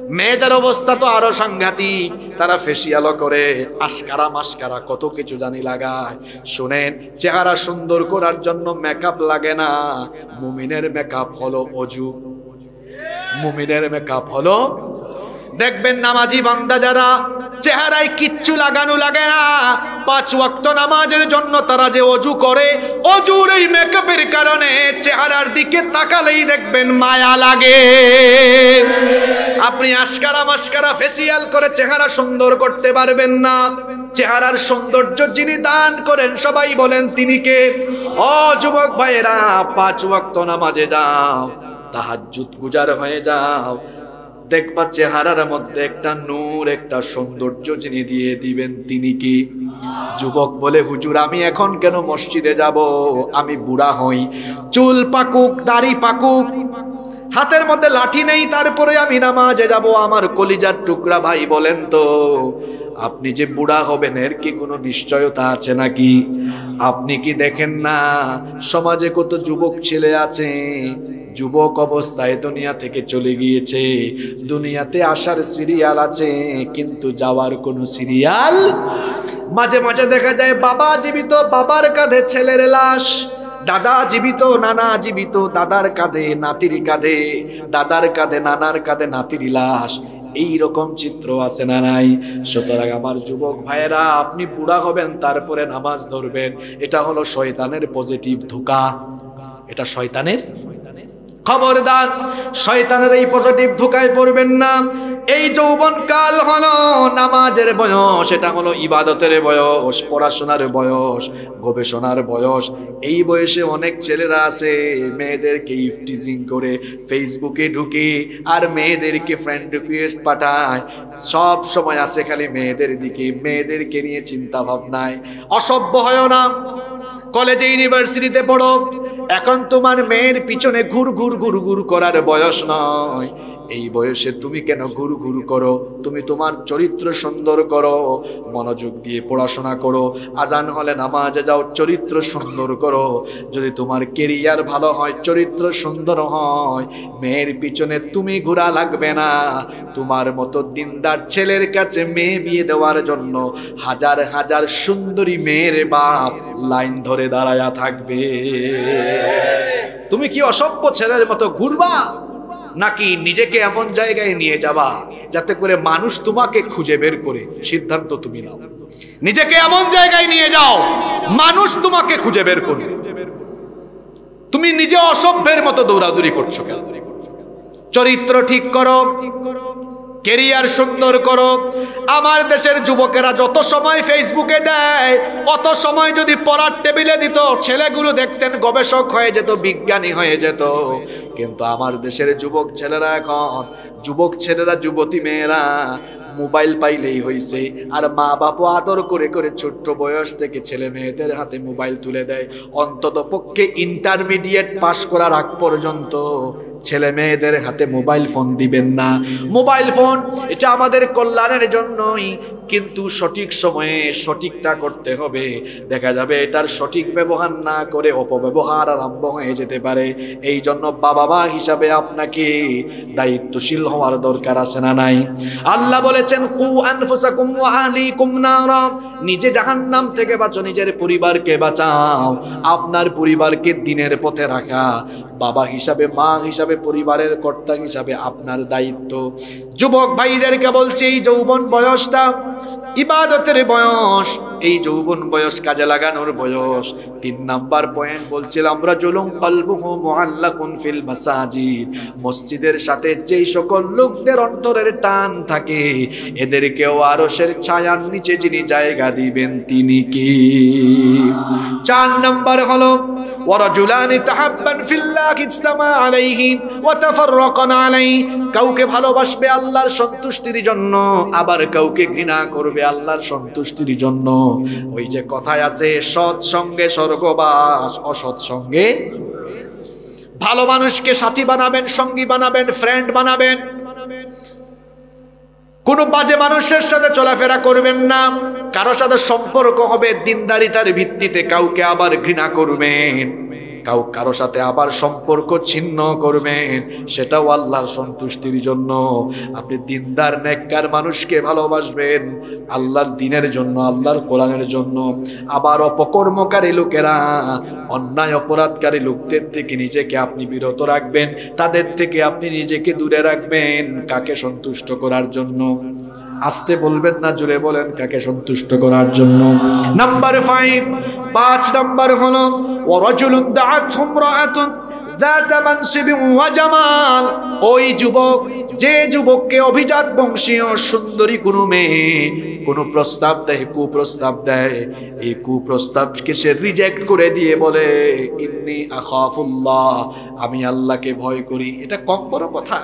মেয়েদের অবস্থা তো আরও সাংঘাতিক। তারা ফেসিয়ালও করে আস্কারা মাস্কারা কত কিছু জানি লাগায়। শুনেন, চেহারা সুন্দর করার জন্য মেকআপ লাগে না। মুমিনের মেকআপ হলো অজু। মুমিনের মেকআপ হলো। দেখবেন নামাজি বান্দা যারা চেহারায় কিচ্ছু লাগানো লাগে না, পাঁচ ওয়াক্ত নামাজের জন্য তারা যে অজু করে, অজুর এই মেকআপের কারণে চেহারার দিকে তাকালেই দেখবেন মায়া লাগে। আপনি আস্কারা মাস্কারা ফেসিয়াল করে চেহারা সুন্দর করতে পারবেন না। চেহারার সৌন্দর্য যিনি দান করেন, সবাই বলেন তিনি কে? ও যুবক ভাইয়েরা, পাঁচ ওয়াক্ত নামাজে যাও। তাহাজ্জুদ গুজার হয়ে যাও। দেখবা চেহারার মধ্যে একটা নূর, একটা সৌন্দর্য যিনি দিয়ে দিবেন তিনি কি? যুবক বলে, হুজুর, আমি এখন কেন মসজিদে যাব? আমি বুড়া হই। চুল পাকুক, দাড়ি পাকুক, হাতের মধ্যে লাঠি নেই, তারপরে আমি নামাজে যাব। আমার কলিজার টুকরা ভাই বলেন তো আপনি যে বুড়া হবেন, এর কি কোনো নিশ্চয়তা আছে নাকি? আপনি কি দেখেন না, সমাজে কত যুবক ছেলে আছে? যুবক অবস্থায় দুনিয়া থেকে চলে গিয়েছে, দুনিয়াতে আসার সিরিয়াল আছে, কিন্তু যাওয়ার কোনো সিরিয়াল? মাঝে মাঝে দেখা যায়, বাবা জীবিত, বাবার কাঁধে ছেলের লাশ। দাদা জীবিত, নানা জীবিত, দাদার কাঁধে নাতির কাঁধে, দাদার কাঁধে, নানার কাঁধে নাতির লাশ। এই রকম চিত্র আছে না নাই? সুতরাং আমার যুবক ভাইয়েরা, আপনি বুড়া হবেন, তারপরে নামাজ ধরবেন। এটা হলো শয়তানের পজিটিভ ধোকা। এটা শয়তানের খবরদার, শয়তানের এই পজিটিভ ধোকায় পড়বেন না। এই যৌবন কাল হলো নামাজের বয়স, এটা হলো ইবাদতের বয়স, পড়াশোনার বয়স, গবেষণার বয়স। এই বয়সে অনেক ছেলেরা আছে, মেয়েদেরকে ইফটিজিং করে ফেসবুকে ঢুকে আর মেয়েদেরকে ফ্রেন্ড রিকোয়েস্ট পাঠায়। সব সময় আছে খালি মেয়েদের দিকে, মেয়েদেরকে নিয়ে চিন্তা ভাবনায় অসভ্য হয় না। কলেজে ইউনিভার্সিটিতে পড়ো। এখন তোমার মেয়ের পিছনে ঘুর ঘুর ঘুর ঘুর করার বয়স নয়। এই বয়সে তুমি কেন গুরু গুরু করো? তুমি তোমার চরিত্র সুন্দর করো, মনোযোগ দিয়ে পড়াশোনা করো, আজান হলে নামাজে যাও, চরিত্র সুন্দর করো। যদি তোমার কেরিয়ার ভালো হয়, চরিত্র সুন্দর হয়, মেয়ের পিছনে তুমি ঘোরা লাগবে না। তোমার মতো দিনদার ছেলের কাছে মেয়ে বিয়ে দেওয়ার জন্য হাজার হাজার সুন্দরী মেয়ের বাপ লাইন ধরে দাঁড়ায়া থাকবে। তুমি কি অসভ্য ছেলের মতো ঘুরবা? নাকি নিজেকে এমন জায়গায় নিয়ে যাবা যাতে করে মানুষ তোমাকে খুঁজে বের করে? সিদ্ধান্ত তুমি নাও। নিজেকে এমন জায়গায় নিয়ে যাও, মানুষ তোমাকে খুঁজে বের করে তুমি নিজে অসভ্যের মতো দৌড়াদৌড়ি করছ কেন? চরিত্র ঠিক করো কেরিয়ার সুন্দর করো আমার দেশের যুবকেরা যত সময় ফেসবুকে দেয়, অত সময় যদি পড়ার টেবিলে দিত, ছেলেগুলো দেখতেন গবেষক হয়ে যেত, বিজ্ঞানী হয়ে যেত। কিন্তু আমার দেশের যুবক ছেলেরা এখন, যুবক ছেলেরা, যুবতী মেয়েরা মোবাইল পাইলেই হইছে। আর মা বাপও আদর করে করে ছোট্ট বয়স থেকে ছেলে মেয়েদের হাতে মোবাইল তুলে দেয়। অন্তত পক্ষে ইন্টারমিডিয়েট পাশ করার আগ পর্যন্ত ছেলে মেয়েদের হাতে মোবাইল ফোন দিবেন না। মোবাইল ফোন এটা আমাদের কল্যাণের জন্যই। কিন্তু সঠিক সময়ে সঠিকটা করতে হবে। দেখা যাবে এটার সঠিক ব্যবহার না করে অপব্যবহার আরম্ভ হয়ে যেতে পারে। এই জন্য বাবা মা হিসাবে আপনাকে দায়িত্বশীল হওয়ার দরকার আছে না নাই? আল্লাহ বলেছেন, কু আনফুসাকুম ওয়া আহলিকুম নারা। নিজে জাহান্নাম থেকে বাঁচো, নিজের পরিবারকে বাঁচাও। আপনার পরিবারকে দিনের পথে রাখা। বাবা হিসাবে, মা হিসাবে, পরিবারের কর্তা হিসাবে আপনার দায়িত্ব। যুবক ভাইদেরকে বলছি, এই যৌবন বয়সটা ইবাদতের বয়স এই যৌবন বয়স কাজে লাগানোর বয়স। তিন নাম্বার পয়েন্ট বলছিলাম রাজুলুম কলবুহু মুআল্লাকুন ফিল মাসাজিদ। মসজিদের সাথে যেই সকল লোকদের অন্তরের টান থাকে, এদেরকেও আরশের ছায়ার নিচে যিনি জায়গা দিবেন, তিনি কি? চার নাম্বার হলো ওয়ারাজুলানি তাহাব্বান ফিল্লাহ ইজতামা আলাইহি ওয়া তাফাররাকান আলাইহি। কাউকে ভালোবাসবে আল্লাহর সন্তুষ্টির জন্য, আবার কাউকে ঘৃণা করবে আল্লাহর সন্তুষ্টির জন্য। ওই যে কথায় আছে, সৎ সঙ্গে স্বর্গবাস, অসৎ সঙ্গে ভালো মানুষকে সাথী বানাবেন, সঙ্গী বানাবেন ফ্রেন্ড বানাবেন। কোনো বাজে মানুষের সাথে চলাফেরা করবেন না। কারও সাথে সম্পর্ক হবে, দিনদারিতার ভিত্তিতে কাউকে আবার ঘৃণা করবেন। কাউ কারও সাথে আবার সম্পর্ক ছিন্ন করবেন, সেটাও আল্লাহর সন্তুষ্টির জন্য। আপনি দিনদার, নেককার মানুষকে ভালোবাসবেন, আল্লাহর দিনের জন্য, আল্লাহর কোরআনের জন্য। আবার অপকর্মকারী লোকেরা, অন্যায় অপরাধকারী লোকদের থেকে নিজেকে আপনি বিরত রাখবেন, তাদের থেকে আপনি নিজেকে দূরে রাখবেন, কাকে সন্তুষ্ট করার জন্য? আসতে বলবেন না, জুড়ে বলেন কাকে সন্তুষ্ট করার জন্য। নাম্বার ফাইভ পাঁচ নাম্বার হলো ও দাআতহুম রাআতুন ওই যুবক, যে যুবককে অভিজাত বংশীয় সুন্দরী কোন মেয়ে কোন প্রস্তাব দেয়, কুপ্রস্তাব দেয়। এই কুপ্রস্তাবকে সে রিজেক্ট করে দিয়ে বলে, ইন্নি আখাফুল্লাহ, আমি আল্লাহকে ভয় করি। এটা কম বড় কথা।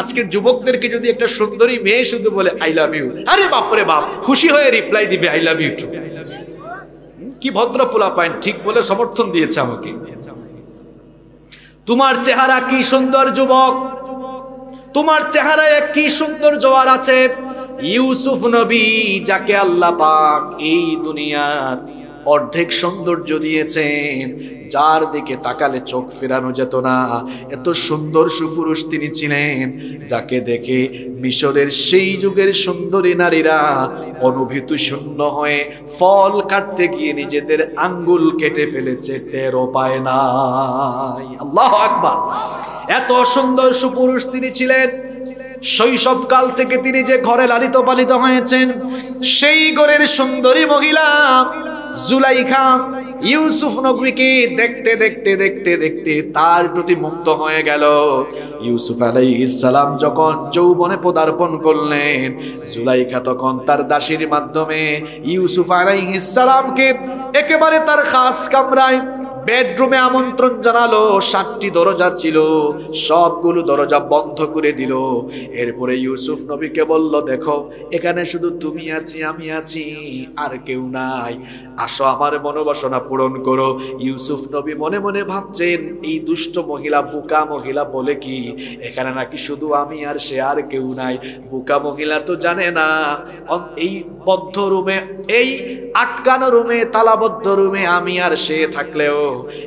আজকের যুবকদেরকে যদি একটা সুন্দরী মেয়ে শুধু বলে, আই লাভ ইউ। আরে বাপরে বাপ, খুশি হয়ে রিপ্লাই দিবে, আই লাভ ইউ টু। কি ভদ্র পোলা পাইন ঠিক বলে সমর্থন দিয়েছে আমাকে। তোমার চেহারা কি সুন্দর, যুবক? তোমার চেহারায় কি সুন্দর জোয়ার আছে? ইউসুফ নবী, যাকে আল্লাহ পাক এই দুনিয়ার অর্ধেক সৌন্দর্য দিয়েছেন যার দিকে তাকালে চোখ ফেরানো যেত না। এত সুন্দর সুপুরুষ তিনি ছিলেন, যাকে দেখে মিশরের সেই যুগের সুন্দরী নারীরা অনুভূতি শূন্য হয়ে ফল কাটতে গিয়ে নিজেদের আঙ্গুল কেটে ফেলেছে টেরো পায় নাই। আল্লাহ আকবার। এত সুন্দর সুপুরুষ তিনি ছিলেন, শৈশবকাল থেকে তিনি যে ঘরে লালিত পালিত হয়েছেন, সেই ঘরের সুন্দরী মহিলা জুলাইখা ইউসুফ নবীকে দেখতে দেখতে দেখতে দেখতে তার প্রতি মুগ্ধ হয়ে গেল। ইউসুফ আলাইহিসসালাম যখন যৌবনে পদার্পণ করলেন, জুলাইখা তখন তার দাসীর মাধ্যমে ইউসুফ আলাইহিসসালামকে একেবারে তার খাস কামরায় বেডরুমে আমন্ত্রণ জানালো, সাতটি দরজা ছিল, সবগুলো দরজা বন্ধ করে দিল। এরপরে ইউসুফ নবীকে বলল, দেখো, এখানে শুধু তুমি আছি, আমি আছি, আর কেউ নাই। আসো, আমার মনোবাসনা পূরণ করো। ইউসুফ নবী মনে মনে ভাবছেন, এই দুষ্ট মহিলা, বুকা মহিলা বলে কি? এখানে নাকি শুধু আমি আর সে আর কেউ নাই। বুকা মহিলা তো জানে না। এই বদ্ধ রুমে, এই আটকানো রুমে, তালাবদ্ধ রুমে আমি আর সে থাকলেও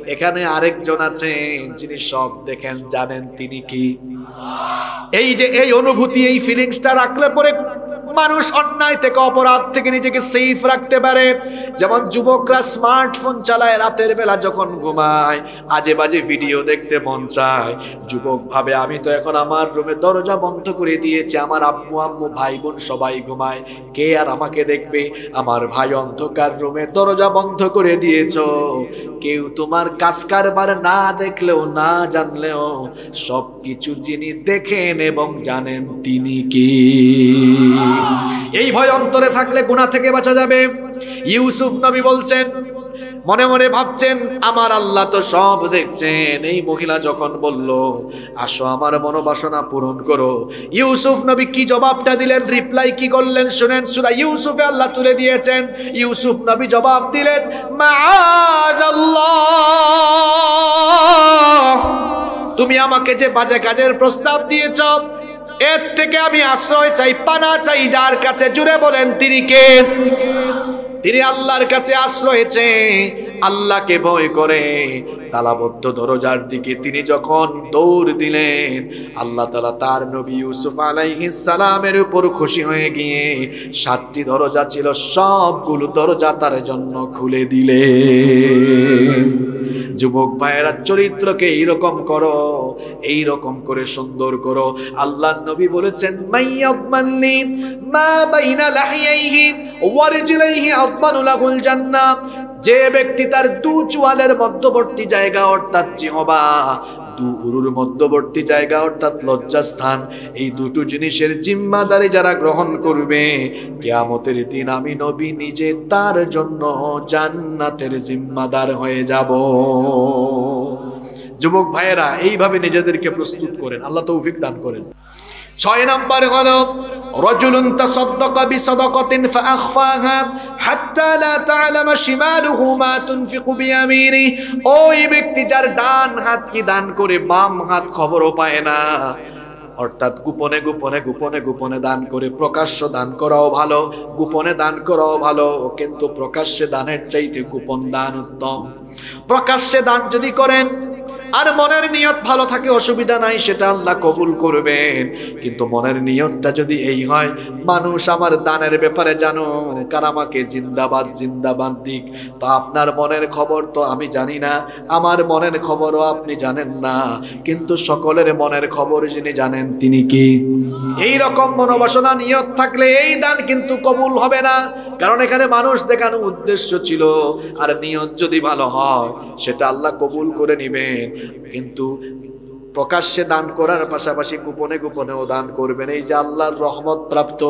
এখানে আরেকজন আছেন যিনি সব দেখেন, জানেন তিনি কি। এই যে এই অনুভূতি, এই ফিলিংসটা রাখলে পরে মানুষ অন্যায় থেকে, অপরাধ থেকে নিজেকে সেফ রাখতে পারে। যেমন যুবকরা স্মার্টফোন চালায় রাতের বেলা যখন ঘুমায়, আজে বাজে ভিডিও দেখতে মন চায়। যুবক ভাবে, আমি তো এখন আমার রুমে দরজা বন্ধ করে দিয়েছি, আমার আব্বু আম্মু ভাই বোন সবাই ঘুমায়। কে আর আমাকে দেখবে? আমার ভাই অন্ধকার রুমে দরজা বন্ধ করে দিয়েছ। কেউ তোমার কাজ কারবার না দেখলেও, না জানলেও সব কিছু যিনি দেখেন এবং জানেন তিনি কি? এই ভয় অন্তরে থাকলে গুণা থেকে বাঁচা যাবে। ইউসুফ নবী বলছেন, মনে মনে ভাবছেন, আমার আল্লাহ তো সব দেখছেন। এই মহিলা যখন বলল, আসো আমার মনোবাসনা পূরণ করো। ইউসুফ নবী কি জবাবটা দিলেন রিপ্লাই কি করলেন, শুনেন সুরা ইউসুফে আল্লাহ তুলে দিয়েছেন। ইউসুফ নবী জবাব দিলেন তুমি আমাকে যে বাজে কাজের প্রস্তাব দিয়েছ এর থেকে আমি আশ্রয় চাই, পানা চাই, যার কাছে জুড়ে বলেন তিনি কে? তিনি আল্লাহর কাছে আশ্রয় চেয়ে আল্লাহকে ভয় করে। তালাবদ্ধ দরজার দিকে তিনি যখন দৌড় দিলেন, আল্লাহ তালা তার নবী ইউসুফ সালামের উপর খুশি হয়ে গিয়ে সাতটি দরজা ছিল, সবগুলো দরজা তার জন্য খুলে দিলেন। যুবক ভাইয়েরা, চরিত্রকে এইরকম করো এই রকম করে সুন্দর করো। আল্লাহ নবী বলেছেন মাইয়াবমানলি মা বাইনা লাহিয়াইহি ওয়ারজিলাইহি আযমানু লাহুল জান্নাহ। যে ব্যক্তি তার দু চুয়ালের মধ্যবর্তী জায়গা, অর্থাৎ জিহবা, দু উরুর মধ্যবর্তী জায়গা, অর্থাৎ লজ্জাস্থান, এই দুটো জিনিসের জিম্মাদারি যারা গ্রহণ করবে, কিয়ামতের দিন আমি নবী নিজে তার জন্য জান্নাতের জিম্মাদার হয়ে যাব। যুবক ভাইয়েরা, এইভাবে নিজেদেরকে প্রস্তুত করেন। আল্লাহ তৌফিক দান করেন। ছয় নম্বর হল, রজুলুন তাসাদ্দাকা বিসাদাকাতিন ফাআখফাহা হাত্তা লা তা'লামা শিমালুহু মা তুনফিকু বিয়ামিনি। ওই ব্যক্তি যার ডান হাত কি দান করে, বাম হাত খবরও পায় না। অর্থাৎ গোপনে গোপনে গোপনে গোপনে দান করে, প্রকাশ্য দান করাও ভালো, গোপনে দান করাও ভালো, কিন্তু প্রকাশ্যে দানের চাইতে গোপন দান উত্তম। প্রকাশ্যে দান যদি করেন আর মনের নিয়ত ভালো থাকে, অসুবিধা নাই, সেটা আল্লাহ কবুল করবেন। কিন্তু মনের নিয়তটা যদি এই হয়, মানুষ আমার দানের ব্যাপারে জানো কার আমাকে জিন্দাবাদ জিন্দাবাদ দিক। তো আপনার মনের খবর তো আমি জানি না, আমার মনের খবরও আপনি জানেন না। কিন্তু সকলের মনের খবর যিনি জানেন, তিনি কি? এই রকম মনোবাসনা, নিয়ত থাকলে এই দান কিন্তু কবুল হবে না। কারণ এখানে মানুষ দেখানো উদ্দেশ্য ছিল, আর নিয়ত যদি ভালো হয়, সেটা আল্লাহ কবুল করে নিবেন। কিন্তু প্রকাশ্যে দান করার পাশাপাশি গোপনে গোপনেও দান করবেন। এই যে আল্লাহর রহমত প্রাপ্ত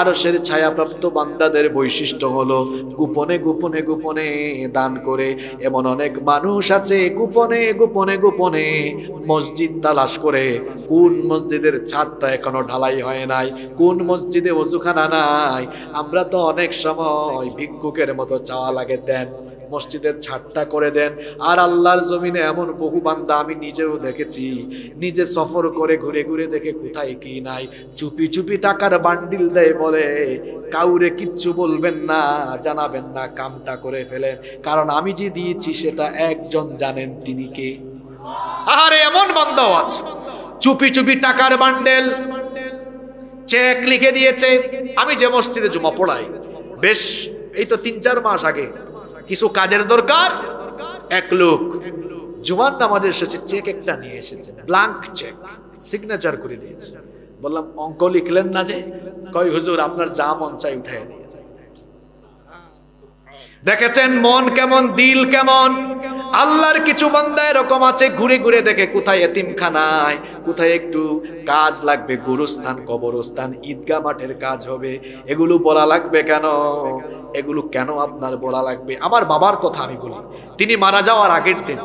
আরশের ছায়াপ্রাপ্ত বান্দাদের বৈশিষ্ট্য হলো গোপনে গোপনে গোপনে দান করে। এমন অনেক মানুষ আছে গোপনে গোপনে গোপনে মসজিদ তালাশ করে। কোন মসজিদের ছাদটা এখনও ঢালাই হয় নাই? কোন মসজিদে অজুখানা নাই? আমরা তো অনেক সময় ভিক্ষুকের মতো চাওয়া লাগে, দেন মসজিদের ছাদটা করে দেন। আর আল্লাহর জমিনে এমন বহু বান্দা আমি নিজেও দেখেছি। নিজে সফর করে ঘুরে ঘুরে দেখে কোথায় কি নাই। চুপি চুপি টাকার বান্ডিল দেয় বলে, কাউরে কিচ্ছু বলবেন না, জানাবেন না, কামটা করে ফেলেন। কারণ আমি যে দিয়েছি সেটা একজন জানেন তিনি কে। আরে এমন বান্দাও আছে। চুপি চুপি টাকার বান্ডেল, চেক লিখে দিয়েছে। আমি যে মসজিদে জমা পড়াই, বেশ, এই তো তিন চার মাস আগে কিছু কাজের দরকার? এক লোক জুমার নামাজে এসেছে চেক একটা নিয়ে এসেছে ব্লাঙ্ক চেক সিগনেচার করে দিয়েছে। বললাম, অঙ্ক লিখলেন না যে? কয়, হুজুর, আপনার যা মন চাই উঠে নিয়ে। দেখেছেন মন কেমন, দিল কেমন? আল্লাহর কিছু বান্দা এরকম আছে, ঘুরে ঘুরে দেখে কোথায় এতিমখানায়, কোথায় একটু কাজ লাগবে, গুরুস্থান, কবরস্থান ঈদগা মাঠের কাজ হবে। এগুলো বলা লাগবে কেন? এগুলো কেন আপনার বলা লাগবে? আমার বাবার কথা আমি বলি। তিনি মারা যাওয়ার আগের দিন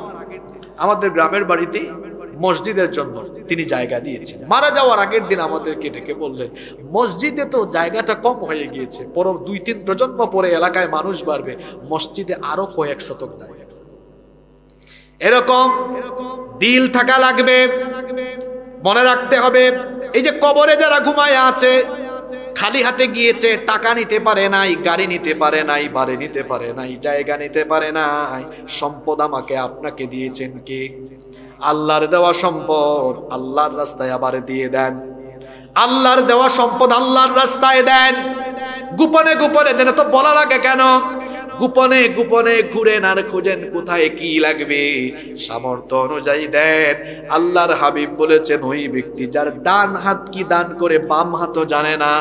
আমাদের গ্রামের বাড়িতে মসজিদের জন্য তিনি জায়গা দিয়েছেন। মারা যাওয়ার আগের দিন আমাদেরকে ডেকে বললেন, মসজিদে তো জায়গাটা কম হয়ে গিয়েছে পর দুই তিন প্রজন্ম পরে এলাকায় মানুষ বাড়বে, মসজিদে আরও কয়েক শতক এরকম দিল থাকা লাগবে, মনে রাখতে হবে, এই যে কবরে যারা ঘুমায় আছে, খালি হাতে গিয়েছে, টাকা নিতে পারে নাই, গাড়ি নিতে পারে নাই, বাড়ি নিতে পারে নাই, জায়গা নিতে পারে নাই, সম্পদ আমাকে আপনাকে দিয়েছেন কে? আল্লাহর দেওয়া সম্পদ আল্লাহর রাস্তায় আবার দিয়ে দেন। আল্লাহর দেওয়া সম্পদ আল্লাহর রাস্তায় দেন। গোপনে গোপনে, দেন তো বলা লাগে কেন? গোপনে গোপনে ঘুরেন আর খুঁজেন কোথায় কি লাগবে। সামর্থ্য অনুযায়ী দেন। আল্লাহর হাবিব বলেছেন, ওই ব্যক্তি যার ডান হাত কি দান করে বাম হাতও জানে না।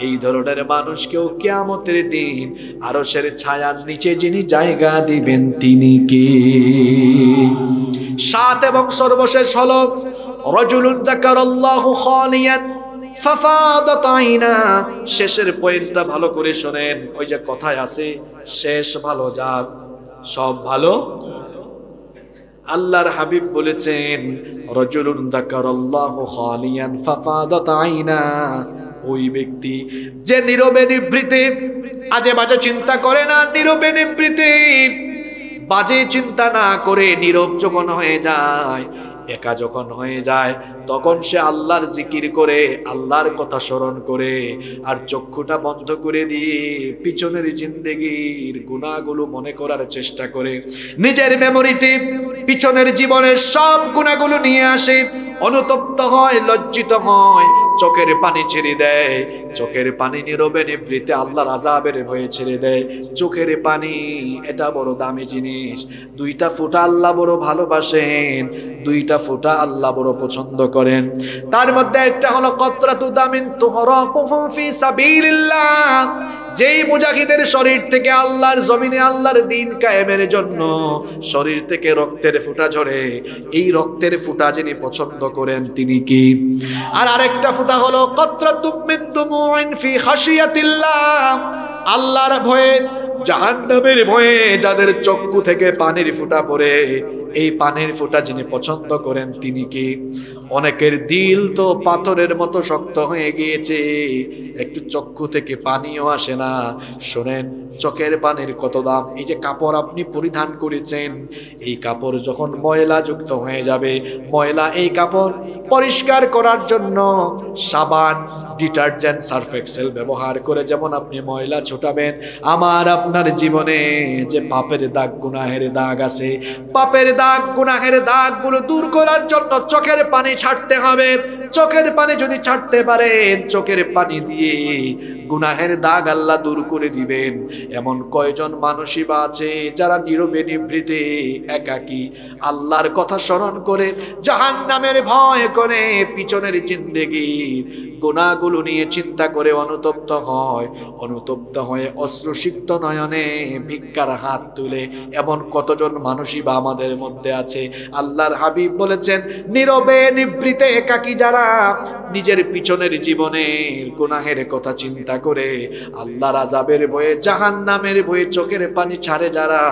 এই ধরনের মানুষকেও কেয়ামতের দিন আরশের ছায়ার নিচে যিনি জায়গা দিবেন, তিনি কি? সাত এবং সর্বশেষ হলো, রজুলুন আইনা শেষের পয়েন্টটা ভালো করে শোনেন। ওই যে কথায় আছে, শেষ ভালো যাক সব ভালো। আল্লাহর হাবিব বলেছেন, রজুলুন ওই ব্যক্তি যে নীরবে নিভৃতে, আজে বাজে চিন্তা করে না, নীরবে নিভৃতে। বাজে চিন্তা না করে নীরব যখন হয়ে যায়, একা যখন হয়ে যায় তখন সে আল্লাহর জিকির করে, আল্লাহর কথা স্মরণ করে আর চক্ষুটা বন্ধ করে দিয়ে পিছনের জিন্দেগির গুণাগুলো মনে করার চেষ্টা করে। নিজের মেমোরিতে পিছনের জীবনের সব গুণাগুলো নিয়ে আসে, অনুতপ্ত হয়, লজ্জিত হয়, চোখের পানি ছেড়ে দেয়। চোখের পানি নীরবে নিবৃতে আল্লাহর আজাবের ভয়ে ছেড়ে দেয়। চোখের পানি, এটা বড় দামি জিনিস। দুইটা ফুটা আল্লাহ বড় ভালোবাসেন, দুইটা ফুটা আল্লাহ বড় পছন্দ করেন। তার মধ্যে একটা হলো, কতরাতু দামিন তুহরাকুহু ফি সাবিলিল্লাহ। যেই মুজাহিদের শরীর থেকে আল্লাহর জমিনে আল্লাহর দিন কায়েমের জন্য শরীর থেকে রক্তের ফুটা ঝরে, এই রক্তের ফুটা যিনি পছন্দ করেন তিনি কি? আর আরেকটা ফুটা হলো কতরাতুম মিন দুমুইন ফি খাশিয়াতিল্লাহ। আল্লাহর ভয়ে, জাহান্নামের ভয়ে যাদের চক্ষু থেকে পানির ফুটা পড়ে, এই পানির ফুটা যিনি পছন্দ করেন তিনি কি? অনেকের দিল তো পাথরের মতো শক্ত হয়ে গিয়েছে, একটু চক্ষু থেকে পানিও আসে না। শোনেন, চোখের পানির কত দাম? এই যে কাপড় আপনি পরিধান করেছেন, এই কাপড় যখন ময়লা যুক্ত হয়ে যাবে, ময়লা এই কাপড় পরিষ্কার করার জন্য সাবান, ডিটারজেন্ট, সার্ফ এক্সেল ব্যবহার করে, যেমন আপনি ময়লা ছোটাবেন। আমার আপনার জীবনে যে পাপের দাগ, গুনাহের দাগ আছে, পাপের দাগ, গুনাহের দাগগুলো দূর করার জন্য চোখের পানি ছাড়তে হবে। চোখের পানি যদি ছাড়তে পারেন, চোখের পানি দিয়ে গুনাহের দাগ আল্লাহ দূর করে দিবেন। এমন কয়জন মানুষই বা আছে যারা নীরবে নিভৃতে, একাকী আল্লাহর কথা স্মরণ করে জাহান নামের ভয় করে, পিছনের জিন্দেগির গুণাগুলো নিয়ে চিন্তা করে অনুতপ্ত হয়। অনুতপ্ত হয়ে অশ্রুসিক্ত নয়নে ভিক্ষার হাত তুলে এমন কতজন মানুষই বা আমাদের মধ্যে আছে। আল্লাহর হাবিব বলেছেন, নীরবে নিবৃতে একাকী যারা নিজের পিছনের জীবনের গুনাহের কথা চিন্তা করে, আল্লাহর আজাবের বয়ে জাহান নামের বয়ে চোখের পানি ছাড়ে যারা,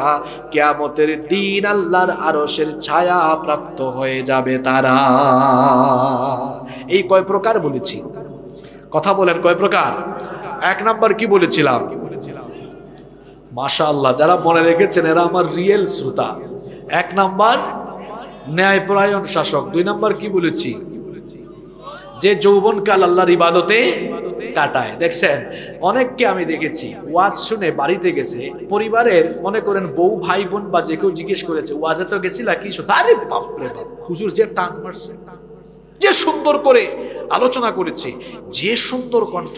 কেয়ামতের দিন আল্লাহর আরসের ছায়া প্রাপ্ত হয়ে যাবে তারা। এই কয় প্রকার বলেছি। কথা বলেন কয় প্রকার? এক নাম্বার কি বলেছিলাম? মাশা আল্লাহ যারা মনে রেখেছেন এরা আমার রিয়েল শ্রোতা। এক নাম্বার, ন্যায়পরায়ণ শাসক। দুই নাম্বার কি বলেছি? যে যৌবনকাল আল্লাহর ইবাদতে কাটায়। দেখছেন, অনেককে আমি দেখেছি, ওয়াজ শুনে বাড়িতে গেছে, পরিবারের মনে করেন বউ, ভাই, বোন বা যে কেউ জিজ্ঞেস করেছে, ওয়াজে তো গেছিলা কি আরে বাপরে বাপ, হুজুর যে টান মারছে, যে সুন্দর করে আলোচনা করেছে। যে সুন্দর কণ্ঠ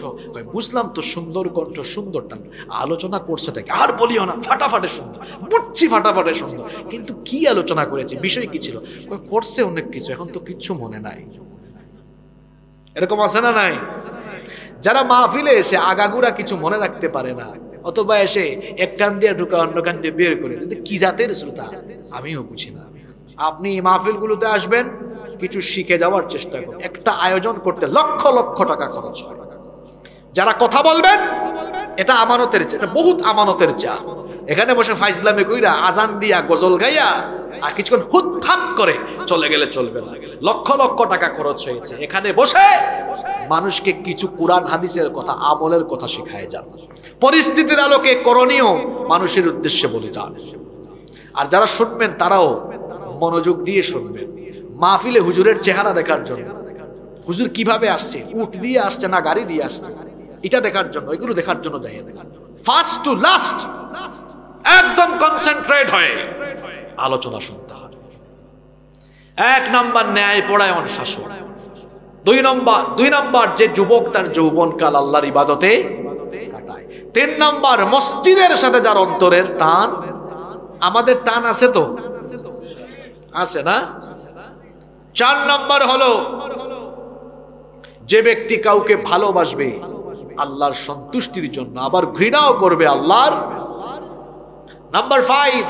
বুঝলাম তো সুন্দর কণ্ঠ সুন্দর টান আলোচনা করছেটাকে আর বলিও না, ফাটাফাটে সুন্দর। বুঝছি ফাটাফাটে সুন্দর। কিন্তু কি আলোচনা করেছে? বিষয় কি ছিল? করছে অনেক কিছু, এখন তো কিচ্ছু মনে নাই। এরকম আছে না নাই? যারা মাহফিলে এসে আগাগুড়া কিছু মনে রাখতে পারে না, অথবা এসে এক কান দিয়ে ঢুকা অন্য কান দিয়ে বের করে কি জাতের শ্রোতা? আমিও বুঝি না। আপনি মাহফিলগুলোতে আসবেন কিছু শিখে যাওয়ার চেষ্টা করুন একটা আয়োজন করতে লক্ষ লক্ষ টাকা খরচ হয়। যারা কথা বলবেন, এটা আমানতের এটা বহুত আমানতের চা। এখানে বসে ফাইজলামে কইরা আজান দিয়া গজল গাইয়া আর কিছুক্ষণ হুত ফাত করে চলে গেলে চলবে না। লক্ষ লক্ষ টাকা খরচ হয়েছে। এখানে বসে মানুষকে কিছু কোরআন, হাদিসের কথা, আমলের কথা শেখায় যান। পরিস্থিতির আলোকে করণীয় মানুষের উদ্দেশ্যে বলে যান। আর যারা শুনবেন, তারাও মনোযোগ দিয়ে শুনবেন। মাহফিলে হুজুরের চেহারা দেখার জন্য। হুজুর কীভাবে আসছে? উট দিয়ে আসছে না গাড়ি দিয়ে আসছে? এটা দেখার জন্য, এগুলো দেখার জন্য যাই ফার্স্ট টু লাস্ট একদম কনসেন্ট্রেট হয়ে আলোচনা শুনতে হবে এক নাম্বার ন্যায় পড়ায়ন শাসন। দুই নম্বর দুই নম্বর যে যুবক তার যৌবনকাল আল্লাহর ইবাদতে তিন নম্বর মসজিদের সাথে যার অন্তরের টান। আমাদের টান আছে তো? আছে না? চার নম্বর হলো, যে ব্যক্তি কাউকে ভালোবাসবে, আল্লাহর সন্তুষ্টির জন্য আবার ঘৃণাও করবে আল্লাহর। নাম্বার ফাইভ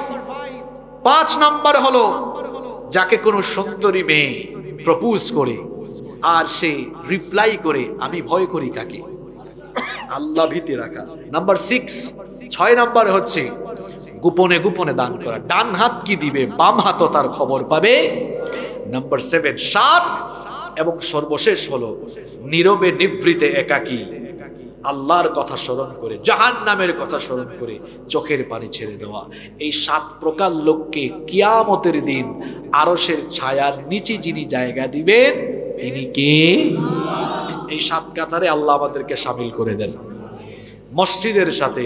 পাঁচ নাম্বার হলো, যাকে কোনো সুন্দরী মেয়ে প্রপোজ করে আর সে রিপ্লাই করে, আমি ভয় করি কাকে? আল্লাহ ভীতি রাখা। নাম্বার সিক্স ছয় নাম্বার হচ্ছে, গোপনে গোপনে দান করা। ডান হাত কি দিবে, বাম হাতও তার খবর পাবে। নাম্বার সেভেন সাত এবং সর্বশেষ হলো নীরবে নিভৃতে একাকী। আল্লাহর কথা স্মরণ করে জাহান নামের কথা স্মরণ করে চোখের পানি ছেড়ে দেওয়া। এই সাত প্রকার লোককে কিয়ামতের দিন আরসের ছায়ার নিচে যিনি জায়গা দিবেন, তিনি কে? এই সাত কাতারে আল্লাহ আমাদেরকে সামিল করে দেন। মসজিদের সাথে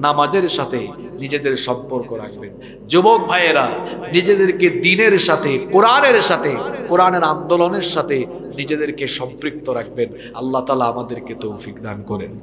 নামাজের সাথে নিজেদের সম্পর্ক রাখবেন। যুবক ভাইয়েরা, নিজেদেরকে দিনের সাথে, কোরআনের সাথে, কোরআনের আন্দোলনের সাথে নিজেদেরকে সম্পৃক্ত রাখবেন। আল্লাহ তালা আমাদেরকে তৌফিক দান করেন।